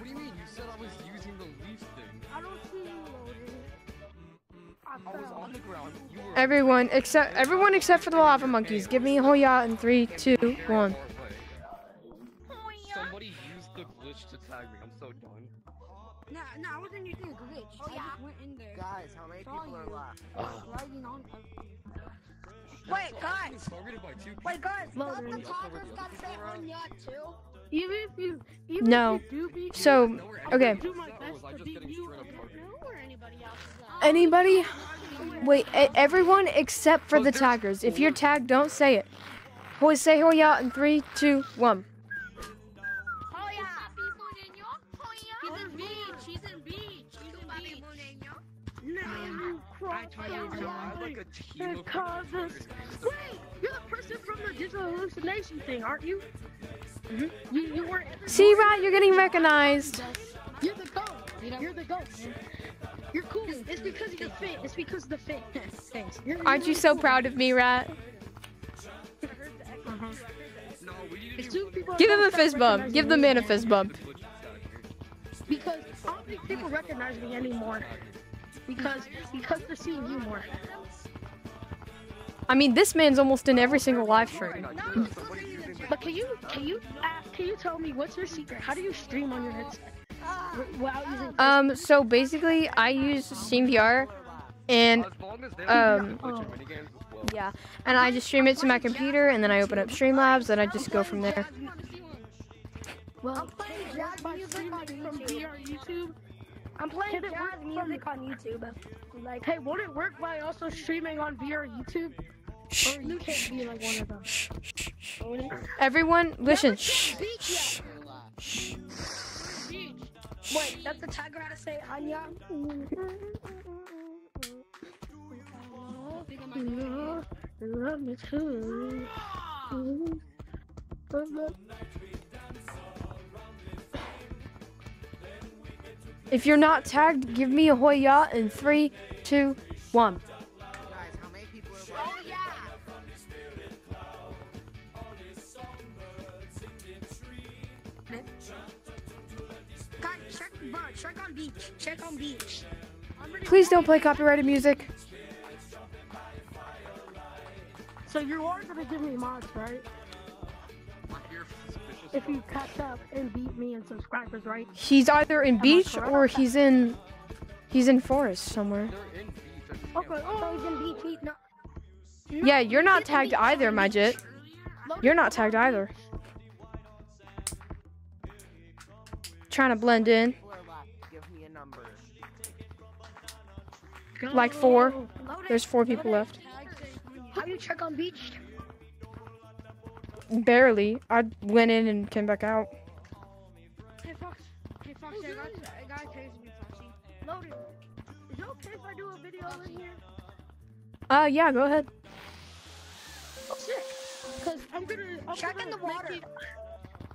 Everyone except everyone except for the lava monkeys. Give me a Hoya in three, two, very one. far away. Somebody used the glitch to tag me. I'm so done. Nah, nah, I wasn't using a glitch. I just went in there. Guys, how many Saw people are you left? Riding on. Wait, guys. Targeted by two Wait, guys. Does Loading. the toddlers gotta say on yacht too? Even if you, even No. if you do beat So, okay. do my best to beat you. straight up targeted. Anybody? Wait, everyone except for the taggers. If you're tagged, don't say it. Hoy say Hoya in three, two, one. You. Wait, you're the person from the digital hallucination thing, aren't you? You, you weren't. See, Rat, you're getting recognized. You're the goat. You're the. You're cool. It's because of the fit. It's because of the fit. Thanks. You're, you're Aren't you so cool. proud of me, Rat? No, we need to It's do two people Give him a fist bump. Give the man a fist bump. the glitch to tag Because I don't think people recognize me anymore. Because because they're seeing you more. I mean, this man's almost in every single live stream. me. Somebody using the But can you can you uh, can you tell me what's your secret? How do you stream on your headset w- without using? Um, so basically, I use SteamVR, and As long as they're Um, using glitch in minigames as well. yeah, and I just stream it to my computer, and then I open up Streamlabs, and I just go from there. well, playing jazz music on YouTube. I'm playing it work jazz music on YouTube. Like, Hey, won't it work by also streaming on VR YouTube? Or you can't be like one of them. Everyone, listen. Shh. Wait, does the tagger have to say Anya? Love me too. If you're not tagged, give me a Hoya in three, two, one. Beach. Check on beach. Please don't play copyrighted music. So you are gonna give me mods, right? If you catch up and beat me in subscribers, right? He's either in I beach or he's in he's in forest somewhere. They're in beach. I just can't Okay. So he's in beach. He, no. Yeah, you're not tagged either, my jit. You're not tagged either. Trying to blend in. Like four. Load. There's four people left. How you check on beach? Barely. I went in and came back out. Hey Fox. Hey Fox. I got I got tags me Foxy. Loaded. Is it okay if I do a video in here? Uh, yeah, go ahead. Oh, shit. Cause I'm gonna. I'm Check gonna in the water. It,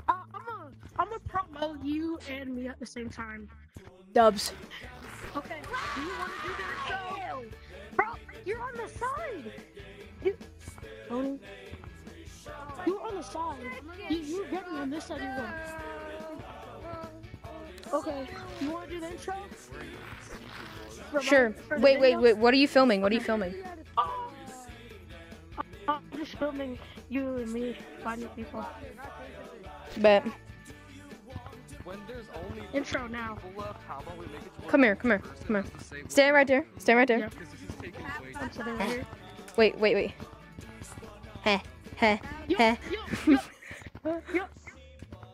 uh, I'm gonna. I'm gonna promote you and me at the same time. Dubs. Okay. Do you want to do that show? Bro, you're on the side. You. Tony. You're on the side. You, you're getting on this side. You're. Okay. You want to do the intro? For Sure. Wait, wait, wait. What are you filming? What are you filming? Oh. I'm just filming you and me finding people. Bet. To where Come here, come here, the come here. person has to say Stand right there. Stand right there. Yeah. Because this is taking way I'm right here. Wait, wait, wait. Heh, heh, Yo, heh.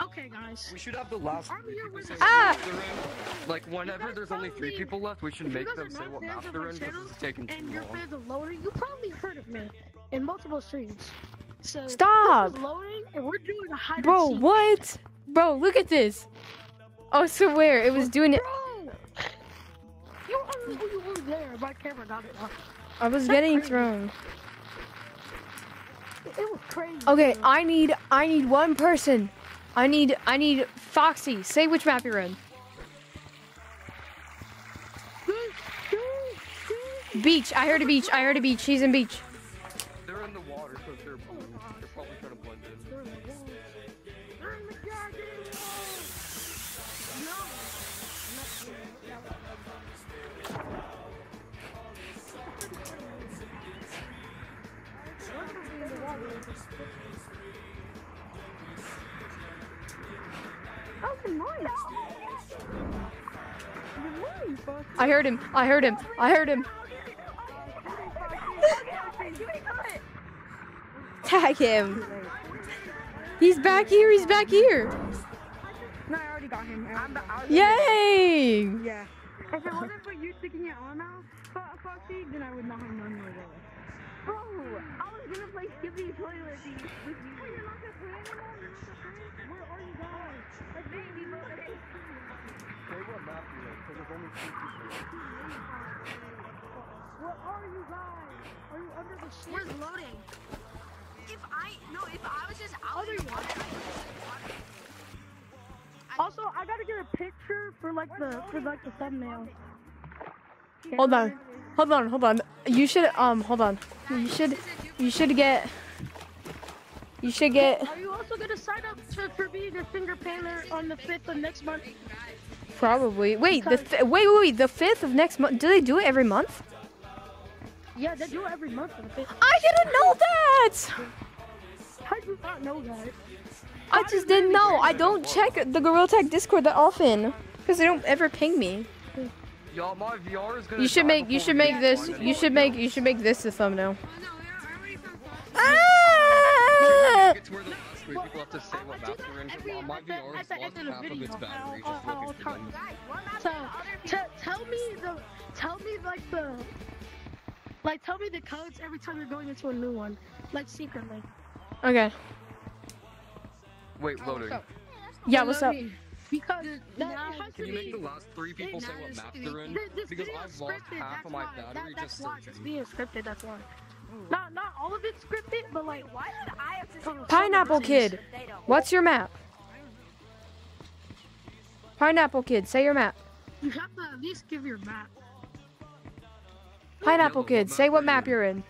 Okay, guys. We should have the last three people say the- what Ah! map they're in. Like, whenever there's only three probably- people left, we should make them say what fans map they're in because channel, it's taking and too you're long. fans of loading, you probably heard of me in multiple streams. So Stop. Loading, and we're doing a hide Bro, and what? Bro, look at this. Oh, so where? It was doing it. Bro, you were, you were there. My camera got it. off. I was getting thrown. It was crazy. Okay, bro. I need I need one person. I need I need Foxy. Say which map you're in. Beach. I heard a beach. I heard a beach. He's in beach. I heard him. I heard him. I heard him. Tag him. He's back here. He's back here. No, I already got him. I'm, I Yay! Yeah. If it wasn't for you sticking your arm out, Fo- Foxy, then I would not have known you were there. Bro, I was gonna play Skippy Toilet with you. With you. You're not gonna play anymore? You're not gonna play? Where are you guys? Like, baby, mode. Say what map you're in because there's only two people left. Where are you guys? Are you under the ship? Where's loading? If I no, if I was just out in the water, I would just water. Also, I gotta get a picture for like the for like the thumbnail. Hold on. Hold on. Hold on. You should um. Hold on. You should. You should get. You should get. Are you also gonna sign up to, for being a finger painter on the fifth of next month? Probably. Wait. The th- wait. Wait. Wait. The fifth of next month. Do they do it every month? Yeah, they do it every month for the fifth. I didn't know that. How do you not know that? I just didn't know. I don't check the Gorilla Tag Discord that often because they don't ever ping me. Y'all, my VR is gonna. You should make. You should make get this. You should make. You should make this the thumbnail. Make Ah! It to where the last three people have to say what map they're in. 'cause Every- While my at the- VR at has the end lost of the half of its battery I'll- just I'll- looking I'll for them. So, tell me the, tell me like the, like tell me the codes every time you're going into a new one, like secretly. Okay. Wait, oh, loading. Yeah. What's up? Because that, now- Can you make the last three people say what map they're in? Th- Because I've lost scripted, half of my why. battery That, just why. It's searching. being scripted. That's why. Not not all of it's scripted, but like Why did I have to Pineapple Kid. What's your map? Pineapple Kid. Say your map. you have to at least give your map. Pineapple what Kid. Say what map you're in.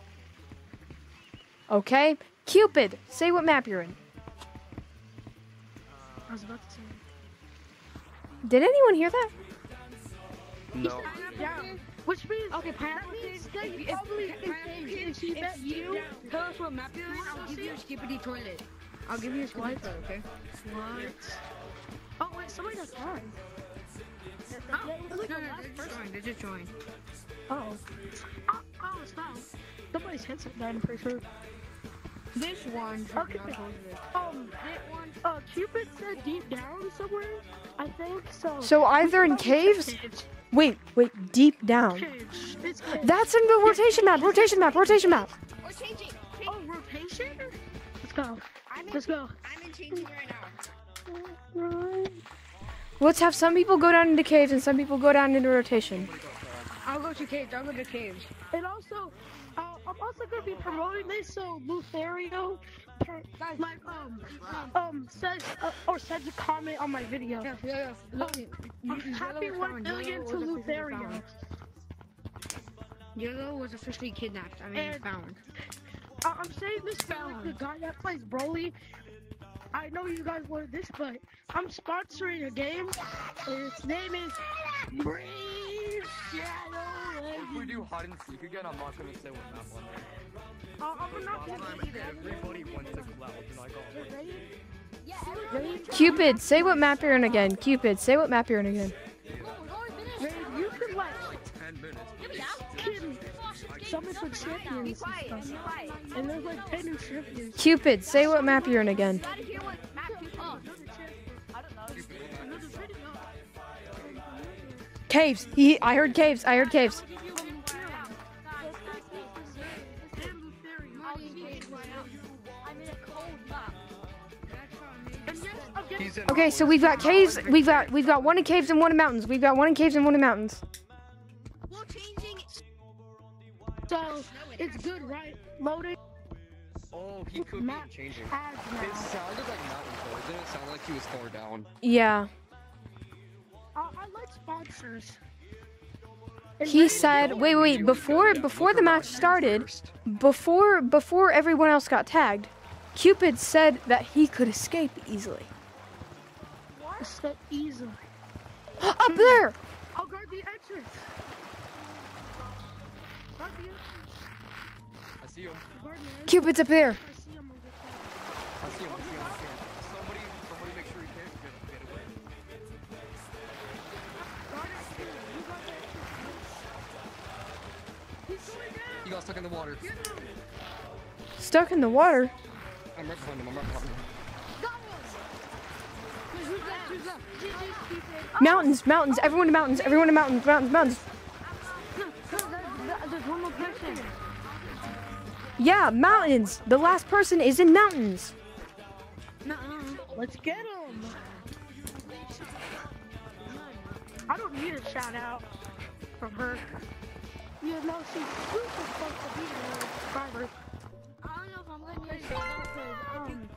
Okay. Cupid. Say what map you're in. I was about to say. Did anyone hear that? No. Yeah. Which means Okay, that Pineapple means Kid, that if- you if- probably Pineapple think Kid, if she if bet you. Tell us what map you're in. I'll give you a skibidi toilet. I'll give you a skibidi What? toilet, okay? What? Oh wait, somebody just joined. Oh, Yeah, it was no, like no, the they last just person. joined. They just joined. Oh. Oh, oh, it's not. Somebody's headset died, I'm pretty sure. This one. Okay. not toilet. Um, uh, Cupid said deep down somewhere. I think so. So either in Probably check caves. Cage. Wait. Wait. Deep down. Cage. That's in the rotation map. Rotation map. Rotation map. We're changing. Oh, rotation? Let's go. I'm in, Let's go. I'm in changing right now. Let's have some people go down into caves and some people go down into rotation. I'll go to caves. I'll go to caves. And also, uh, I'm also gonna be promoting this, so Lutherio, like um um says uh, or says a comment on my video. Yeah, yeah, yeah. Look, Um, happy one billion to Lutheria. Yellow was officially kidnapped. I mean, And- found. I- I'm saying this for like the guy that plays Broly. I know you guys wanted this, but I'm sponsoring a game. Its name is Brave Shadow If we do hide and seek again, I'm not gonna say what map one is. Uh, I'm not gonna time everybody went to cloud and I got like, Cupid, say what map you're in again. Cupid, say what map you're in again. Summon for champions and stuff. And there's like 10 new champions. Cupid, say what map you're in again. Caves. He, I heard caves. I heard caves. Okay, so we've got caves. We've got we've got one in caves and one in mountains. We've got one in caves and one in mountains. So it's good, right? Loading oh, he could be map changing. ads It now. sounded like mountain though. It didn't sound like he was far down. Yeah. I, I like sponsors. And He Raid, said, wait, wait, before before the match started, before before everyone else got tagged, Cupid said that he could escape easily. It's that easy. Up there. I'll guard the entrance. Guard the entrance. I see him. Guard the entrance. Cupid's up there. I see him over there. I see him. I see him. I see him. Somebody, somebody make sure he can't get, get away. Guard it. You guard the entrance. He's going down. He got stuck in the water. Stuck in the water. I'm right behind him. I'm right behind him. Mountains, mountains, everyone to mountains, everyone to mountains, mountains, mountains. There's one more person. Yeah, mountains. The last person is in mountains. Let's get him. I don't need a shout out from her. Yeah, no, she's super supposed to be a subscriber. I don't know if I'm letting you shout out um,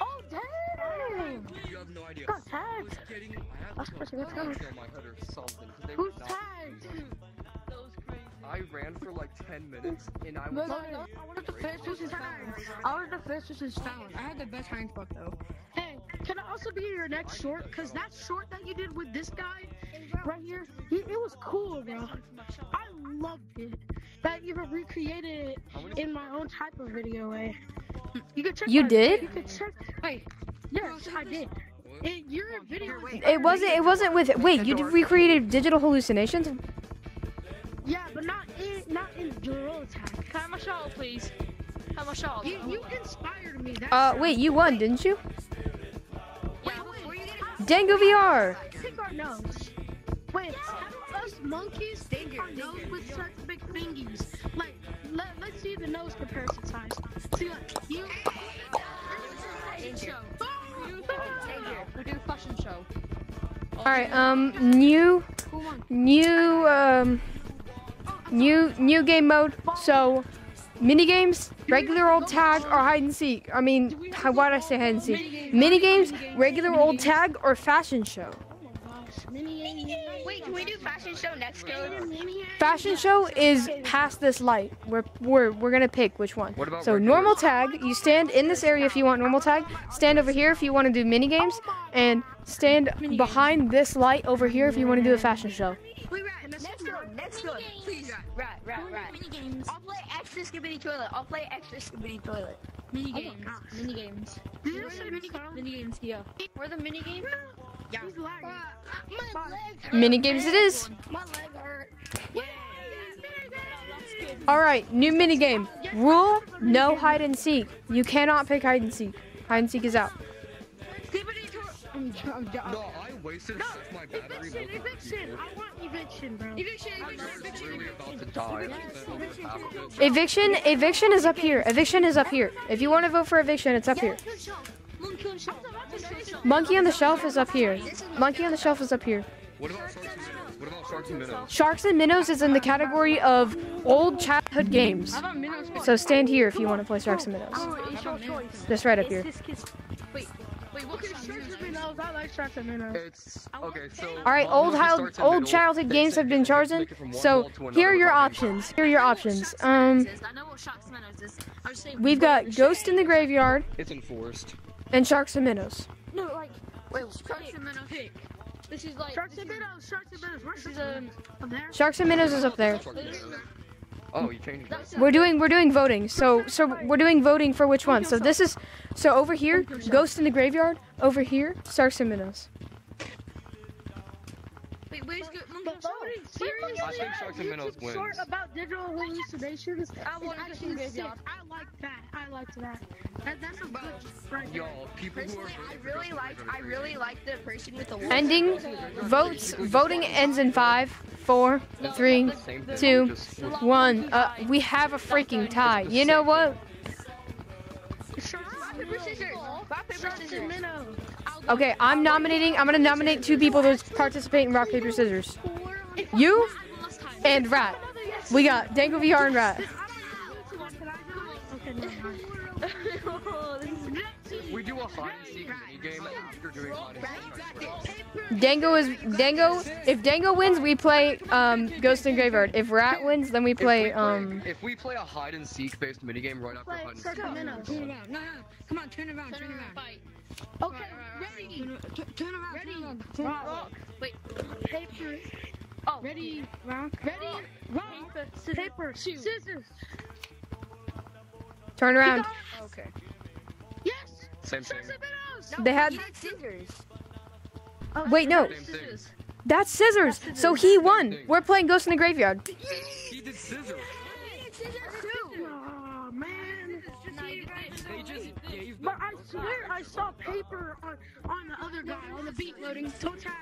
Oh, dang! You have no idea. Got I was tagged. getting. I had That's like pretty a good punch cover. on my head or something. 'cause they Who's tagged? I ran for like 10 minutes and I was. no, no. I was the first person found. I was the first in found. I had the best hiding spot though. Hey, can I also be your next short? Because that short that you did with this guy right here, he, it was cool, bro. I loved it. That you even recreated it in my own type of video way. You can check. You my- did? You could check. Wait, yes, I did. It, your video. It wasn't. It wasn't with. Wait, you did recreated digital hallucinations. Yeah, but not in not in Gorilla Tag. Can I have my shot, please? Have my shot. You you inspired me. That's Uh, wait, you won, didn't you? Wait, before Dango VR. Pick our nose. Wait, how do us monkeys pick our nose with such big fingies? Like, let, let's see the nose comparison size. See, like, you. Show. We do a fashion show. All right. Um, new, new, um, new, new game mode. So, mini games, regular old tag, or hide and seek. I mean, how, why did I say hide and seek? Mini games, regular old tag, or fashion show. Wait, can we do fashion show next code? Fashion show is past this light. We're we're we're gonna pick which one. What about So regular? normal tag, you stand in this area if you want normal tag. Stand over here if you want to do mini games, and stand behind this light over here if you want to do a fashion show. Wait, right, next code, next code. Please, right, right, right. mini games. I'll play extra skibidi toilet. I'll play extra skibidi toilet. Mini games. Oh mini games. Did you say mini Mini games. Yeah. Where the mini games? Yeah. He's lagging. My leg hurt. Mini games it is. My leg hurt. All right, new mini game. Rule: no hide and seek. You cannot pick hide and seek. Hide and seek is out. Skibidi toilet. I'm, I'm down. No, I wasted No, half my battery. eviction, looking eviction. I want eviction, bro. Eviction, I eviction, was eviction. really about to die. I spent almost half of it. Eviction, eviction is up here. Eviction is up here. If you want to vote for eviction, it's up here. Monkey on the shelf is up here. Monkey on the shelf is up here. What about Sharks and Minnows? What about Sharks and Minnows? Sharks and Minnows is in the category of old childhood games. How about minnows? So stand here if you want to play Sharks and Minnows. Oh, it's your choice. Just right up here. Kiss, kiss. Wait, wait, what kind of sharks and minnows. I like sharks and minnows. It's okay. So All right, old child, old childhood they games have been chosen. make it from one So here are your options. Here are your options. Um, I know what sharks and minnows is. I was saying we've got Ghost in the Graveyard It's enforced. and Sharks and Minnows. No, like Wait, sharks and minnows. Pick. This is like Sharks and minnows. Sharks and minnows. Where's This is um. Up there. Sharks and Minnows is up there. Oh, you changed it. We're doing we're doing voting. So so we're doing voting for which one. So this is so over here, Ghost in the Graveyard. Over here, Sharks and Minnows. Wait, where's good monkey But yourself? seriously, I think Sharks and Minnows YouTube short about digital hallucinations. I is wanna go actually to sick. graveyard. I like that. I like that. that that's a good right. Y'all, people who are I really Ghost in like. I really like the person with the wolf. Ending votes. Voting ends in five, four, three, Same thing, two, just with- one. Uh, we have a freaking tie. You know what? Sharks Rock paper scissors. Rock paper scissors. Okay, I'm nominating. I'm gonna nominate two people to participate in rock paper scissors. You and Rat. We got Dango VR and Rat. Okay, never mind. If we do a hide and seek mini game after doing hide and Dango is Dango. If Dango wins, we play um, Ghost in Graveyard. If Rat wins, then we If we play um. if we play a hide and seek based mini game right after Play hide and sharks seek, and minnows. Turn around. No, no. Come on, turn around. Turn around. Fight. Okay, ready. Turn, turn around. Ready. Turn around. Turn Rock. around. Wait. Paper. Oh. Ready. Rock. Ready. Rock. Paper. Scissors. Turn around. Okay. Yes. same thing. Sharks and minnows. They had. scissors. Oh, wait, no. Same thing. That's scissors. So he won. We're playing Ghost in the Graveyard. He did scissors. Oh man. They just gave But I swear I saw paper on, on the other guy on the beat loading. Don't tag.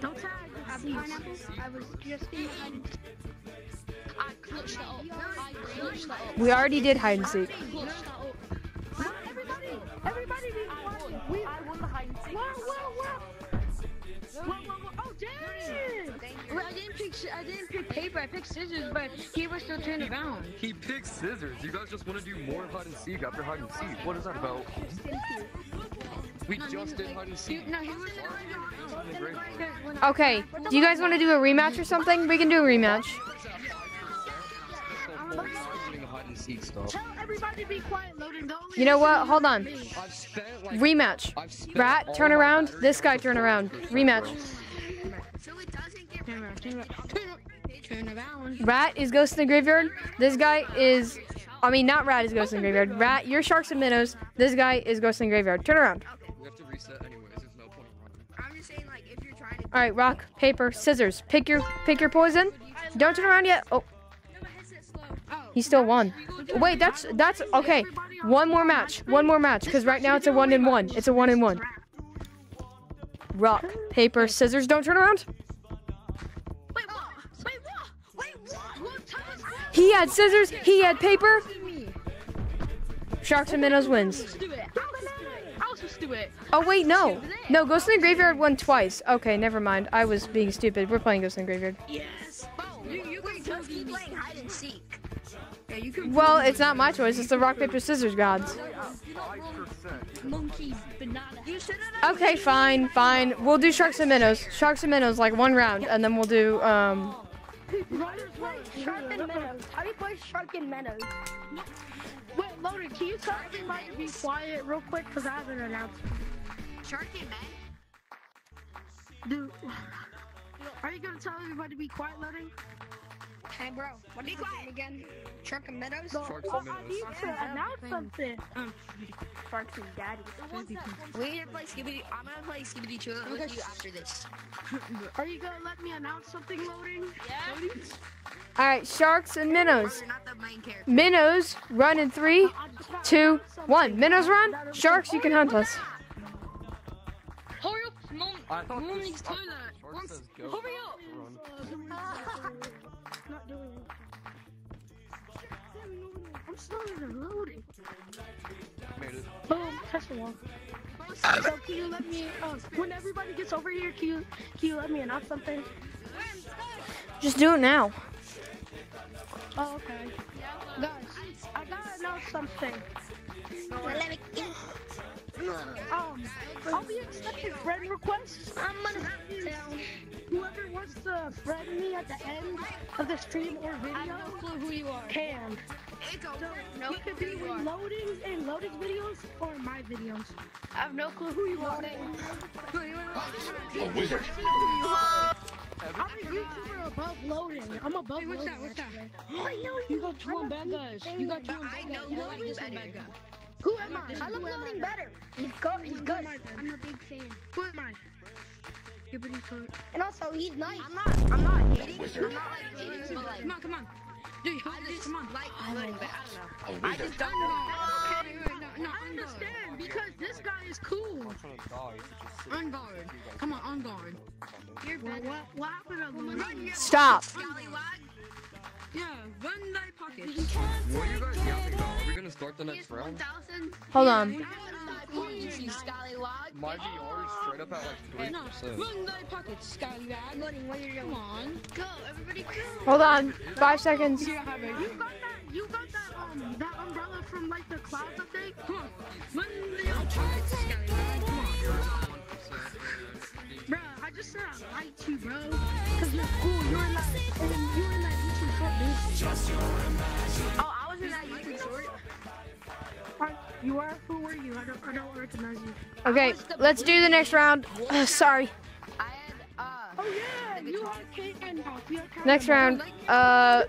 Don't tag. Pineapple. I was just being. I clutched that up. I clutched that up. We already did hide and seek. Clutched. Everybody, everybody be quiet. We, I won the hide and seek. whoa, whoa, whoa. Whoa, whoa, whoa. Oh, dang! Wait, I didn't pick. I didn't pick paper. I picked scissors, but he was still turned around. He picked scissors. You guys just want to do more hide and seek after hide and seek. What is that about? We just did hide and seek. No, he was. Okay. Do you guys want to do a rematch or something? We can do a rematch. You know what? Hold on. Rematch. Rat, turn around. This guy, turn around. Rematch. Rat is Ghost in the Graveyard. This guy is. I mean, not Rat is Ghost in the Graveyard. Rat, you're Sharks and Minnows. This guy is Ghost in the Graveyard. Turn around. All right, rock, paper, scissors. Pick your pick your poison. Don't turn around yet. Oh, he still won. Wait, that's that's okay. One more match. One more match. Cause right now it's a one in one. It's a one in one. Rock, paper, scissors. Don't turn around. He had scissors. He had paper. Sharks and Minnows wins. Oh wait, no, no. Ghost in the Graveyard won twice. Okay, never mind. I was being stupid. We're playing Ghost in the Graveyard. Yes. You, you just keep playing hide and seek. Yeah. Well, it's not my choice. It's the rock paper scissors gods. Okay, fine, fine. We'll do sharks and minnows. Sharks and minnows, like one round, and then we'll do um. And minnows. How do you play shark and minnows? Wait, loading. Can you tell everybody to be quiet real quick? Cause I have an announcement. Shark and man. Dude, are you gonna tell everybody to be quiet, loading? Hey, bro. What are you doing again? Shark and minnows? No, Sharks oh, and I need minnows. to announce something. Sharks and um, daddy. We need to play Skibidi. I'm gonna play Skibidi Chua with you after this. Are you gonna let me announce something, loading? Yeah, all right, sharks and minnows. You're not the main character. Minnows run in three, I just wanna two, announce something. one. Minnows run. Sharks, you can hunt us. Hurry up, mom. I Mom needs toilet. shark Once- says go. hurry up. Run. Not doing it. I'm still even loading. Boom, test the wall. So can you let me, uh, when everybody gets over here, can you, can you let me announce something? Just do it now. Oh, okay. Guys, I gotta announce something. Let me get. Um, I'll be accepting friend requests. I'm gonna tell. Whoever wants to friend me at the end of the stream or video, I video have no clue who you are. can. No You could be who you are. in loading videos or my videos. I have no clue who you are. I'm a YouTuber above loading. I'm above Hey, what's loading. that? What's that? actually. You got two on bad guys. You got two on bad guys. You like this one bad guy. Who am I? I love loading better. He's good. He's good. I'm a big fan. Who am I? Skippity toot. And also, he's nice. I'm not. I'm not hating. I'm not like hating, like Come on, come on. Dude, I just come on. like loading, but I don't know. I just don't No, know. okay, wait, no, no, I understand because this guy is cool. On guard. Come on, on guard. You're Well, what, what happened to Louis? Stop. Yeah, run thy pockets. What are you guys yelling about? Are we gonna start the next round? Hold on. My VR is straight up at like 3%. run thy pockets, Scallywag. Come on. Go, everybody go. Hold on. Five seconds. You don't have it. You got that? You got that? Um, that umbrella from like the clouds update? Come on. Run thy pockets, Scallywag. Come on. Bruh, I just said I liked you, bro. Cause you're cool. You're in. And you're in Oh, I was in that YouTube short. You are? Who were you? I don't. I don't recognize you. Okay, let's do the next round. Sorry. Uh. Oh yeah, you are Kate and you are Kate Next round. Uh,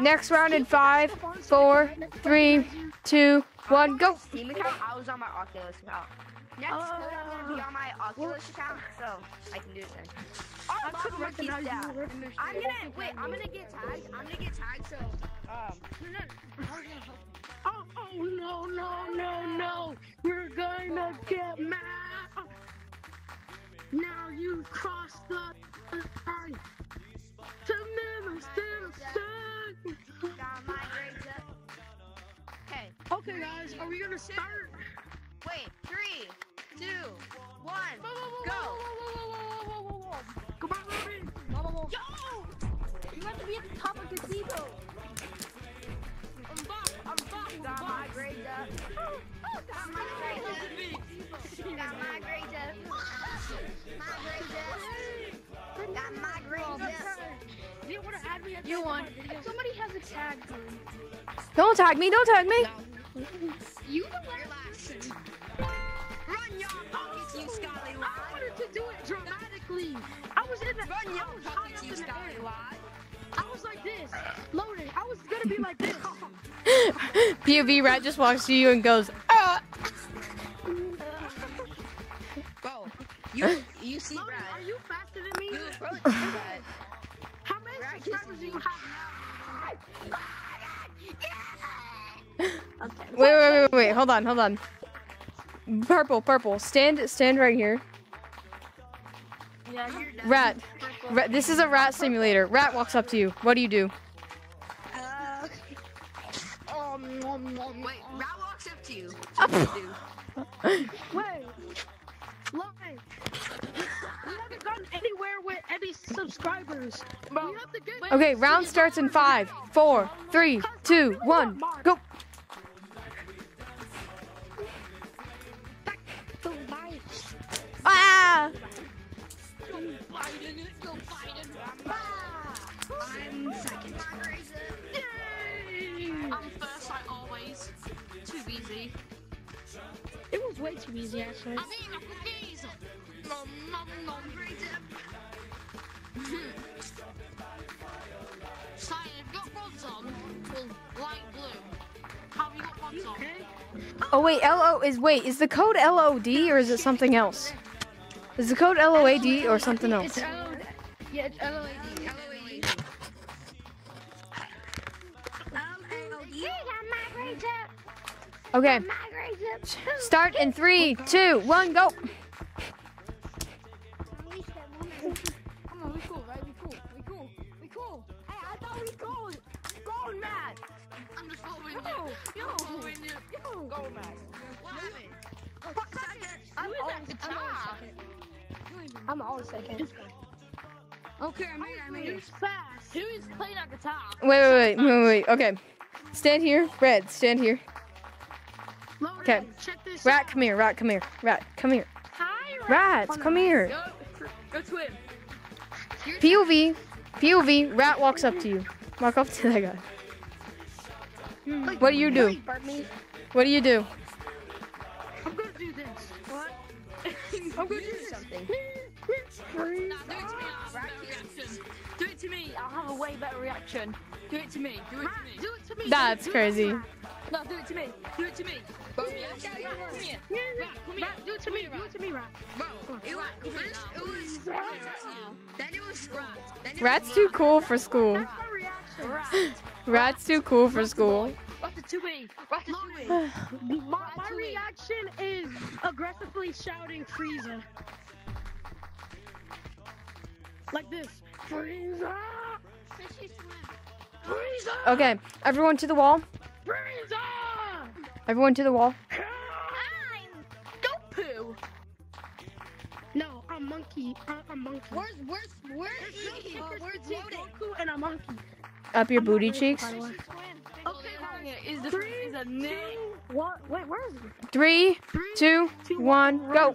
next round in five, four, three, two, one, go. Steam account. I was on my Oculus account. Next, Oh. I'm gonna be on my Oculus account, so I can do it then. I could Lava Monkey's recognize down. you. I'm gonna wait. I'm gonna get tagged. I'm gonna get tagged. So um. Oh, oh no, no, no, no. We're gonna get mad. Now you crossed the line. To Minnesota. Got my grades up. Okay. Okay, guys, are we gonna start? Wait. Three, two, one, go. Come on, Ruby. Yo! You have to be at the top of gazebo. I'm back. I'm back. I'm Got back. my grades up. Got my grades up. Got my grades up. My grades up. Got my grades up. You want to add me at You the won. Somebody has a tag for. Don't tag me. Don't tag me. You the last. Dramatically. I was in the. Run I was high up in the air. I was like this, loaded. I was gonna be like this. POV rat just walks to you and goes, ah. Bro, you you see Loaded, Brad. are you faster than me? You approach Brad. How many Brad subscribers do you have Wait, wait, wait, wait, wait. Hold on, hold on. Purple, purple. Stand, stand right here. Yeah. Rat. Rat. This is a rat simulator. Rat walks up to you. What do you do? Uh, um, nom, nom, Wait, Rat walks up to you. So what do you do? now? Wait. Loaded. We haven't gotten anywhere with any subscribers. We have to get. Okay, round starts in five, four, three, two, one, go. Ah! I'm second. I'm first like always. Too easy. It was way too easy, actually. I'm eating my cookies. Nom nom nom. Say, you've got rods on. Well, light blue. Have you got rods on? Oh wait, L O is wait, is the code L O D or is it something else? Is the code L O A D or something else? It's Yeah, it's L O A D. L O A D. Okay. Start in three, two, one, go. Come on, we cool, right? We cool. We cool. We cool. Hey, I thought we cool. Go, Matt. I'm just following you. Yo, following you. Yo, go, Matt. What happened? I'm Who is always, that I'm always guitar? Second. I'm always second. Okay, I made it. I made it. Fast. Who is playing that guitar? Wait, wait, wait, wait, wait. Okay. Stand here. Red, stand here. Logan, Okay. Check this Rat, out. come here. Rat, come here. Rat, come here. Hi, Rat. Rats, come here. Go, go swim. POV, POV. Rat walks up to you. Walk up to that guy. What do you do? What do you do? I'm gonna do this. What? I'm gonna do something. Nah, do it to me. I'll have a better reaction. Do it to me. I'll have a way better reaction. Do it to me. Do it to me. do it to me. That's crazy. No, do it to me. Do it to me. Rat's too cool for school. Rat's too cool for school. My, my reaction is aggressively shouting Frieza. Like this. Frieza! Frieza! Okay, everyone to the wall. Frieza! Everyone to the wall. Goku. No, I'm monkey. I'm, I'm monkey. Where's, where's, where's, Team uh, where's Goku and a monkey. Up your I'm booty cheeks. by the way. Okay, is the is a name. What? Wait, where is it? Three, two, one, go.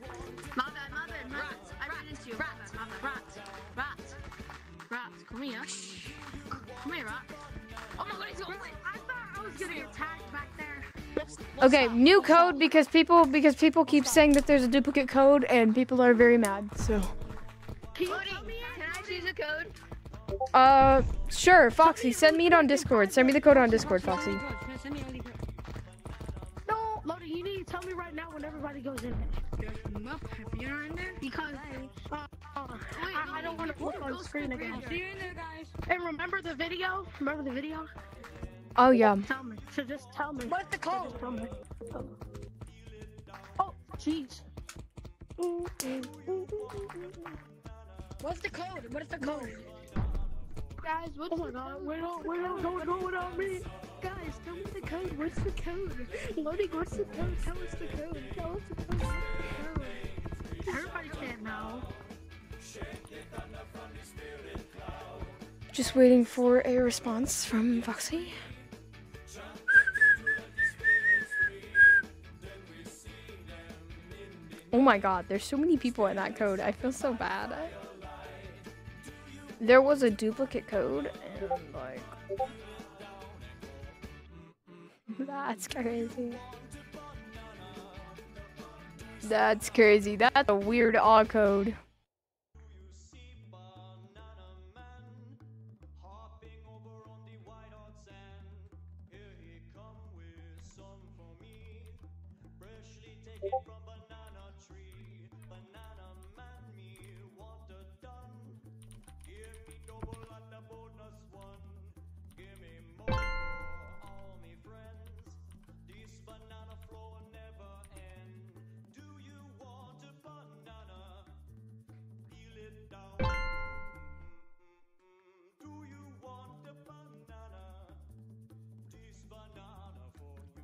bad. I to you. Rat, rat, rat, rat. Come here. Come here, rat. Oh my God, he's I thought I was getting attacked back there. Okay, new code because people because people keep saying that there's a duplicate code and people are very mad. So, Can you tell me? Can I choose a code? uh, sure, Foxy, send me it on Discord. Send me the code on Discord, Foxy. No, Loading, you need to tell me right now when everybody goes in there. You're in there? Because uh, uh, I, I don't want to look on screen again. See you in there, guys. And remember the video? Remember the video? Oh yeah. Tell me. So just tell me. What's the code? just tell me. Oh, jeez. What's the code? What is the code? Guys, what's oh my god, wait, don't, wait, don't, don't go without me. Guys, tell me the code. What's the code? Loading, what's the code? Tell us the code. Tell us the code. Everybody can't know. Just waiting for a response from Foxy. Oh my god, there's so many people in that code. I feel so bad. There was a duplicate code and like That's crazy. That's crazy. That's a weird aw code.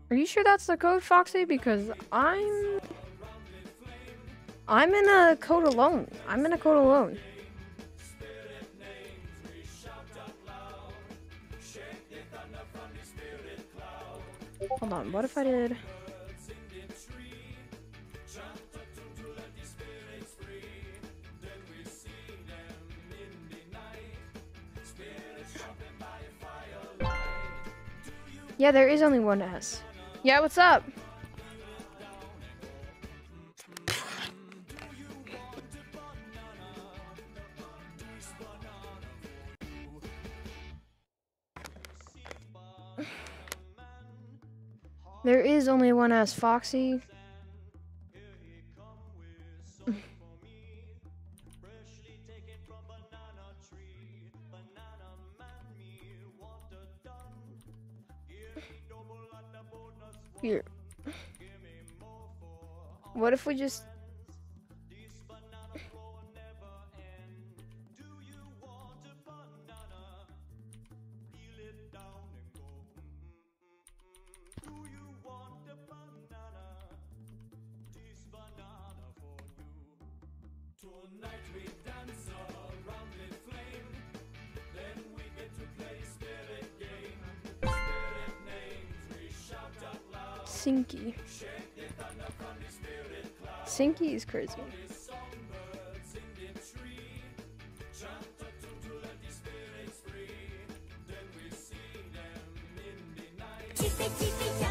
Are you sure that's the code, Foxy? Because I'm I'm in a code alone. I'm in a code alone. Hold on, what if I did Yeah, there is only one S. Yeah, what's up? There is only one S, Foxy. Here. What if we just boo boo boo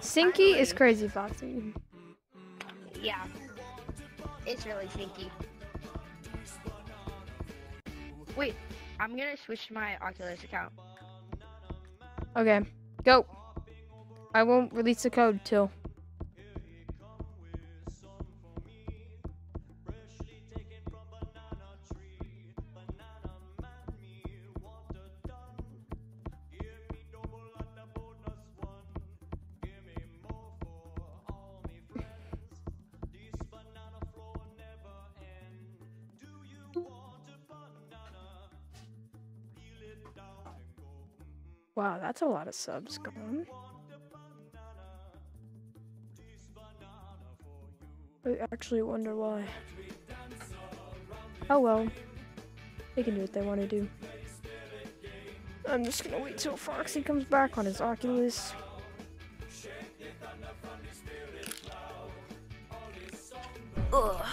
Sinky is crazy, Foxy. Yeah. It's really sinky. Wait, I'm gonna switch my Oculus account. Okay, go. I won't release the code till. That's a lot of subs gone. I actually wonder why. Oh well. They can do what they want to do. I'm just gonna wait till Foxy comes back on his Oculus. Ugh.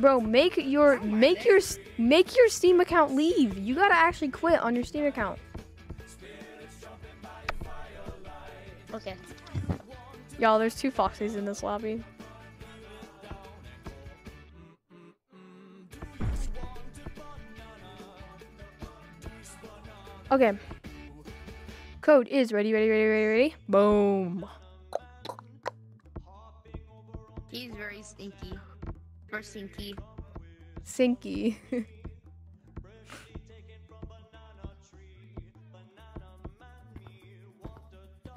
Bro, make your make your make your Steam account leave. You gotta actually quit on your Steam account. Okay. Y'all, there's two foxes in this lobby. Okay. Code is ready, ready, ready, ready, ready. Boom. He's very stinky. Or stinky. Sinky.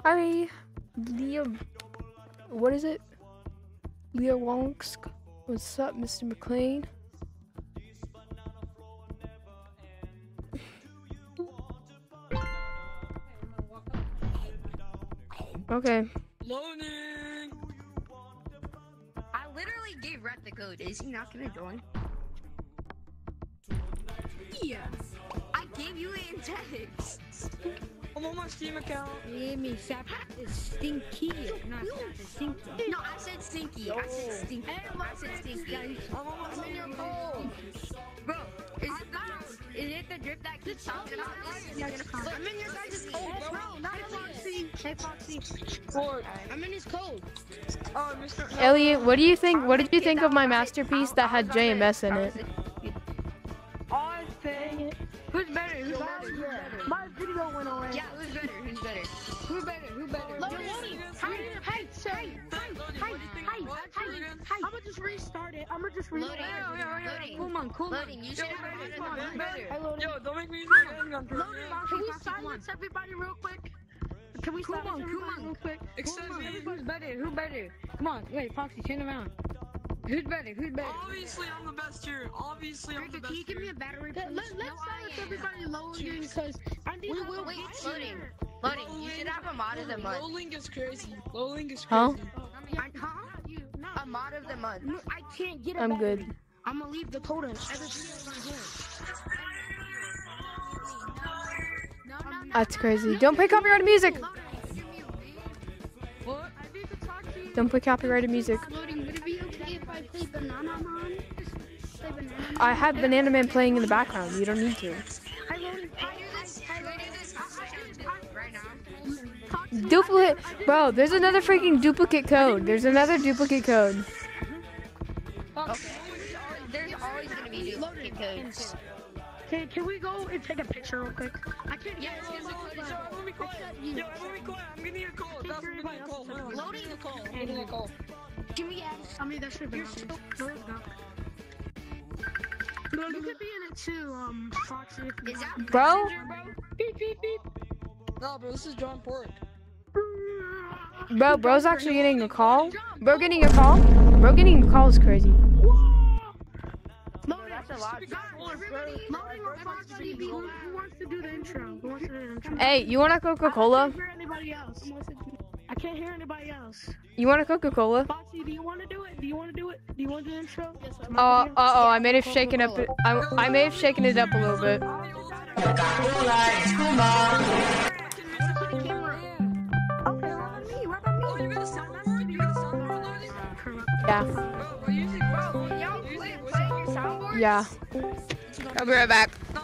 Hi, Leah. What is it? Leah Wonsk. What's up, Mr. McLean? Okay. Loading. I literally gave Rhett the code. Is he not gonna join? Yeah. I gave you it in text. I'm on my Steam account. Yeah, me sap is stinky. Not sap is stinky. No, I said stinky. I said stinky. I said stinky. I'm on my I'm in your cold. Bro, is it the is it the drip that keeps talking about this? I'm in your guys' cold, bro. Hey, Foxy. Hey, Foxy. Ford. I'm in his code. Oh, Mr. Elliot, what do you think? What did you think of my masterpiece that had JMS in it? I think. Who's better? Who's better? Hey, hey, hey, hey, hey, hey, hey, hey. I'm gonna just restart it. I'm gonna just restart Loading. it. Loading. Cool man, cool man. You should have Who's voted better? better. Hey, Loading. Yo, don't make me use my handgun for Loading, can we silence everybody real quick? Can we silence everybody real quick? Excuse me. Who's better? Who better? Come on, wait, Foxy, turn around. Who's better? Who's better? Obviously, I'm the best here. Obviously, I'm the Rika, best can you give me here. a battery, Let- please? let- Let's no, I silence everybody loading because I need We to will wait. wait. Loading. Loading. You should have a mod of the month. Rolling is crazy. Rolling is Huh? crazy. I, huh? You, no. A mod of the month. No, I can't get a I'm good. I'm gonna leave the code in every video on here. No, no, no. That's crazy. Don't play copyrighted music. What? I need to talk to you. Don't play copyrighted music. I play Banana Man? Play Banana Man? I have Banana Man playing in the background. You don't need to. Hi, Loading. Hi, Can we do this? hi, Can we do this? Right now. Talk to me. Duplicate, bro. There's another freaking duplicate code. There's another duplicate code. Okay. There's always gonna be duplicate codes. Can, can we go and take a picture real quick? I can't Yeah, get let's get the code. Yo, everyone be quiet. Yo, everyone be quiet. I'm getting a call. That's I'm getting a call. Hold. Loading. I'm getting a call. I'm getting a call. Can we add? I mean, that should be. You're so. Bro, you could be in it too, um, Foxy. if Is that Bro, Beep, beep, beep. No, bro, this is John Pork. bro, bro's actually getting a call. Bro getting a call. Bro getting a call is crazy. Loading. That's a lot. Everybody, loading or Foxy? Who, who wants to do the intro? Who wants to do the intro? Hey, you want a Coca I Cola? Can't hear anybody else. I can't hear anybody else. You want a Coca Cola? Foxy, do you want to do it? Do you want to do it? Do you want to do the intro? Yes, Uh, uh oh, I may have shaken up. I, I may have shaken it up a little bit. Okay, what about me? What about me? You got a soundboard? You got a? Yeah, Bro, we're using bro. Y'all quit playing your soundboard? yeah. I'll be right back. No,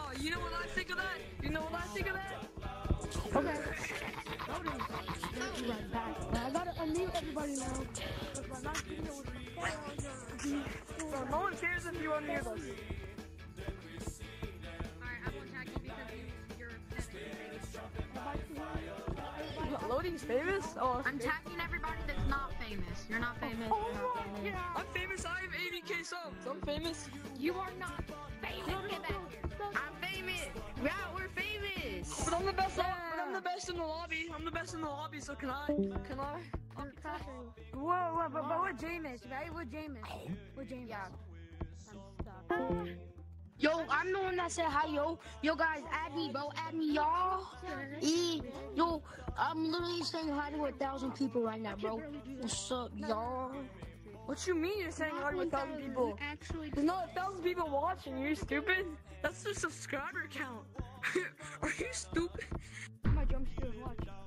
right back. I gotta unmute everybody now. 'cause my last video was no one cares if you unmute us. Loading's famous? Oh, I'm tagging everybody that's not famous. You're not famous. Oh, You're not famous. I'm famous. I have 80k subs. I'm famous. You are not famous. Get back here. I'm famous. Yeah, we're famous. But I'm the best. But I'm the best in the lobby. I'm the best in the lobby. So can I? Can I? Whoa, whoa, but, but we're Jameis, right? We're Jameis. We're Jameis. Yeah. Yo, I'm the one that said hi, yo. Yo, guys, add me, bro. Add me, y'all. E, yo, I'm literally saying hi to a thousand people right now, bro. What's up, y'all? What you mean you're saying hi to a thousand people? Actually, There's not a thousand people watching. Are you stupid? That's the subscriber count. Are you stupid? my jump scares. Watch.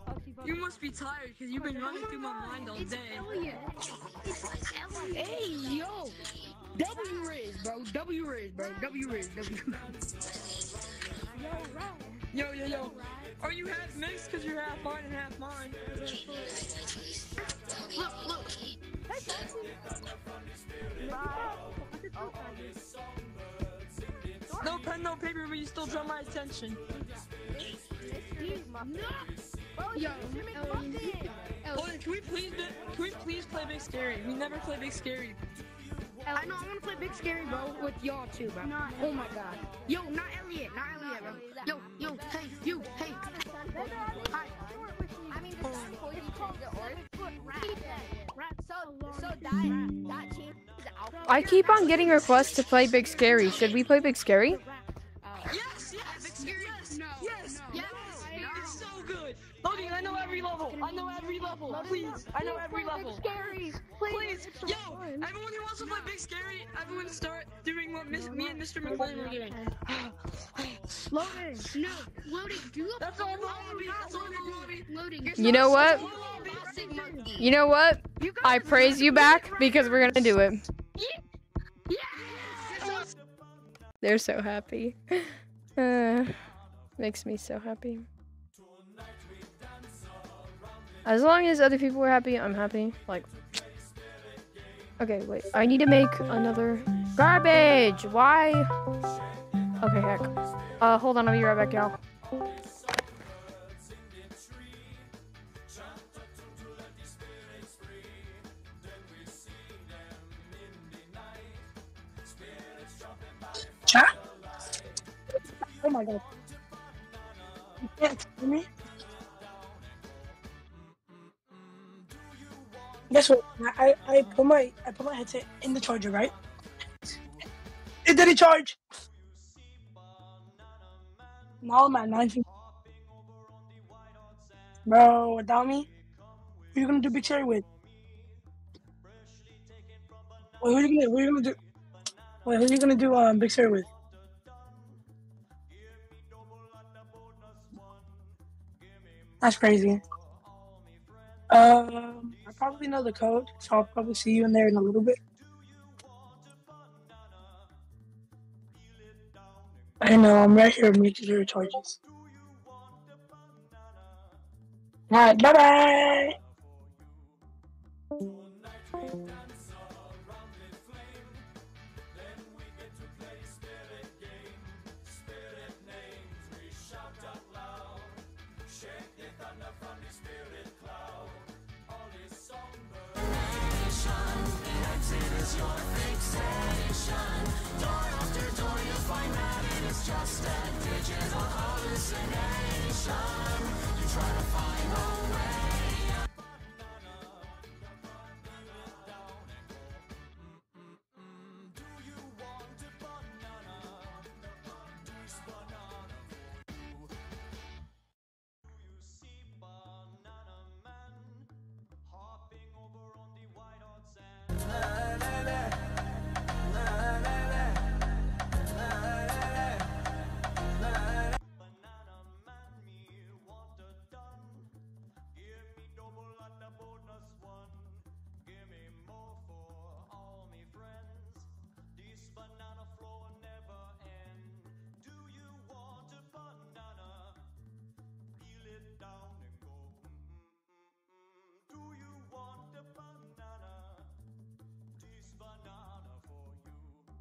Foxy, Foxy. You must be tired because you've been running through my mind all day. Elliot. Hey, yo. W Riz, bro. W Riz, bro. W Riz, W Yo, yo, yo. Are you half mixed because you're half mine and half mine? Look, look. No pen, no paper, but you still draw my attention. Oh, yo, Oh, can we please, can we please play Big Scary? We never play Big Scary. I know, I want to play Big Scary, bro, with y'all too, bro. Oh my god. Yo, not Elliot, not Elliot, bro. Yo, yo, hey, you, hey. Hi. I mean, the soundboard you change the order. So, so that that changes the. I keep on getting requests to play Big Scary. Should we play Big Scary? Know every level. Please, I know every level. Scary. Please, please. yo, everyone who wants to play Big Scary, everyone start doing what Miss, me and Mr. McLean were doing. loading. No, loading. Do a That's all the lobby. That's all the lobby. loading. You know what? You know what? I praise you back because we're gonna do it. They're so happy. Uh, makes me so happy. As long as other people are happy, I'm happy. Like, okay, wait. I need to make another garbage. Why? Okay, heck. Uh, hold on. I'll be right back, y'all. Oh my god. You can't hear me? Guess what? I, I put my I put my headset in the charger, right? It didn't charge. Now I'm at 9 Bro, without me, who you gonna do big cherry with? Wait, who you gonna who you gonna do? Wait, who you gonna do um big cherry with? That's crazy. Um, I probably know the code, so I'll probably see you in there in a little bit. I know, I'm right here making your charges. Alright, bye bye. You try to find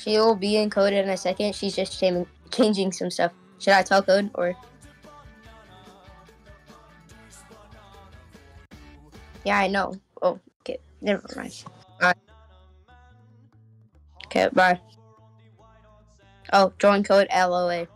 She'll be in code in a second. She's just changing some stuff. Should I tell code or? Yeah, I know. Oh, okay. Never mind. Bye. Okay, bye. Oh, join code LOA.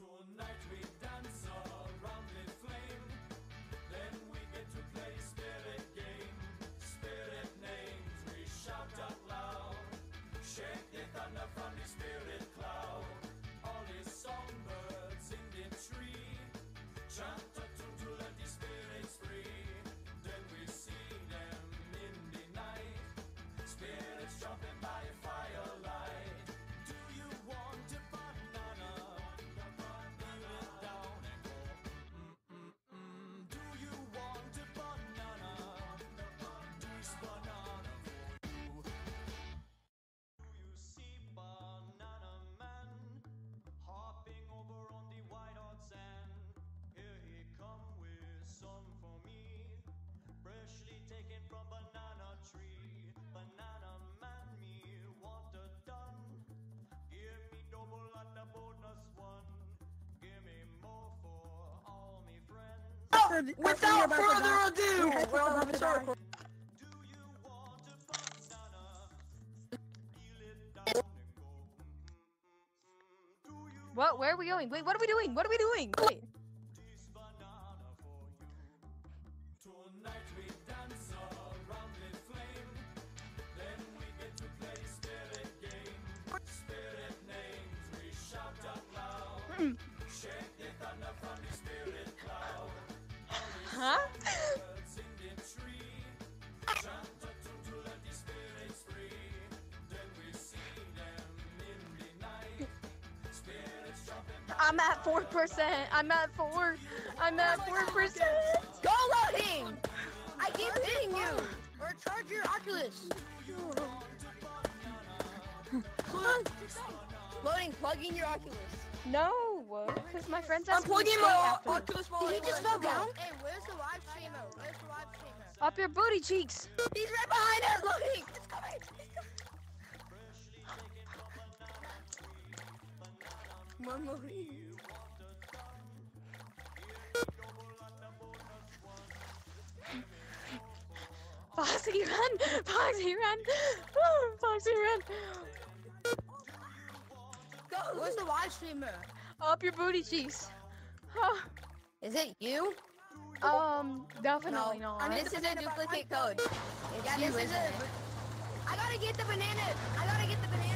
Tonight we dance around in flame. Then we get to play spirit game. Spirit names we shout out loud. Shake the thunder from the spirit cloud. All his songbirds in the tree chant without further ado. What? Where are we going? Wait, what are we doing? What are we doing? Wait. I'm at four. I'm at four percent. Go loading! I keep hitting you! Or charge your Oculus! loading, plug in your Oculus. No, because my friends I'm asked me plugging my. Oculus Did he just fell down? Hey, where's the live streamer? Where's the live streamer? Up your booty cheeks. He's right behind us, loading! It's coming! One movie. Foxy run! Foxy run! Oh, Foxy run! Go! Where's the live streamer? Up your booty cheeks. Oh, Is it you? um, definitely No. not. This is a duplicate code. It's yeah, this is it. I gotta get the banana. I gotta get the banana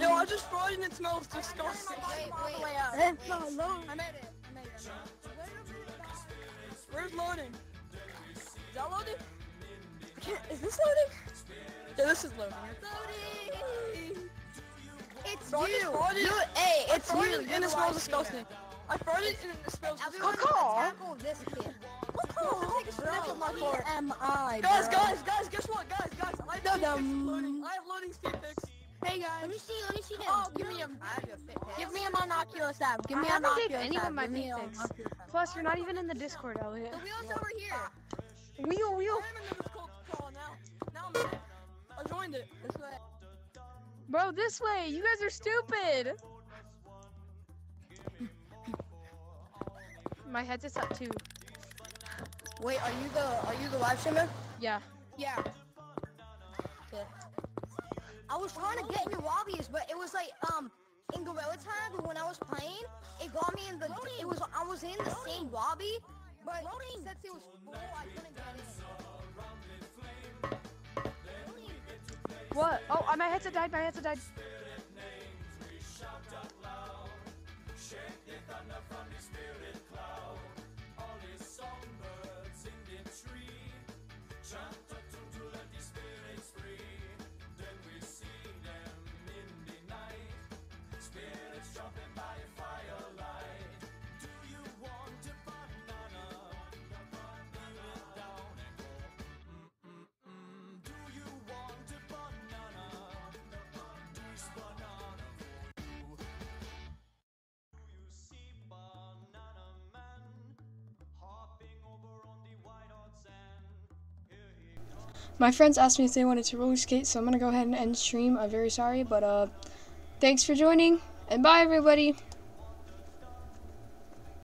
Yo, I just farted and it smells disgusting. Wait, wait. It's not loading. I made it. I made it. Where's loading? Is that loading? I can't, is this loading? Yeah, this is loading. Loading. It's So I just you. farted. You. Hey, it's farted you. and it smells disgusting. I farted and it smells Everyone disgusting. tackle this kid. Take a sniff of my fart. am I? Guys, guys, guys, guess what? Guys, guys, I have Dum-dum. loading. I have loading speed fix. Hey guys. Let me see. Let me see them. Oh, give me a, Give me a monoculus app. Give me a haven't gave monoculus anyone my Give me a pics. monoculus app. Plus, you're not even in the Discord, Elliot. The wheel's over here. Wheel, wheel. I'm in the Discord call now. Now I'm in. I joined it. This way. Bro, this way. You guys are stupid. My headset's up too. Wait, are you the are you the live streamer? Yeah. Yeah. Okay. I was trying to get into lobbies, but it was like um in Gorilla Tag when I was playing, it got me in the it was I was in the same lobby, but since it was full, I couldn't get in. What? Oh, my headset died. My headset died. My friends asked me if they wanted to roller skate, so I'm gonna go ahead and end stream. I'm very sorry, but uh, thanks for joining, and bye everybody.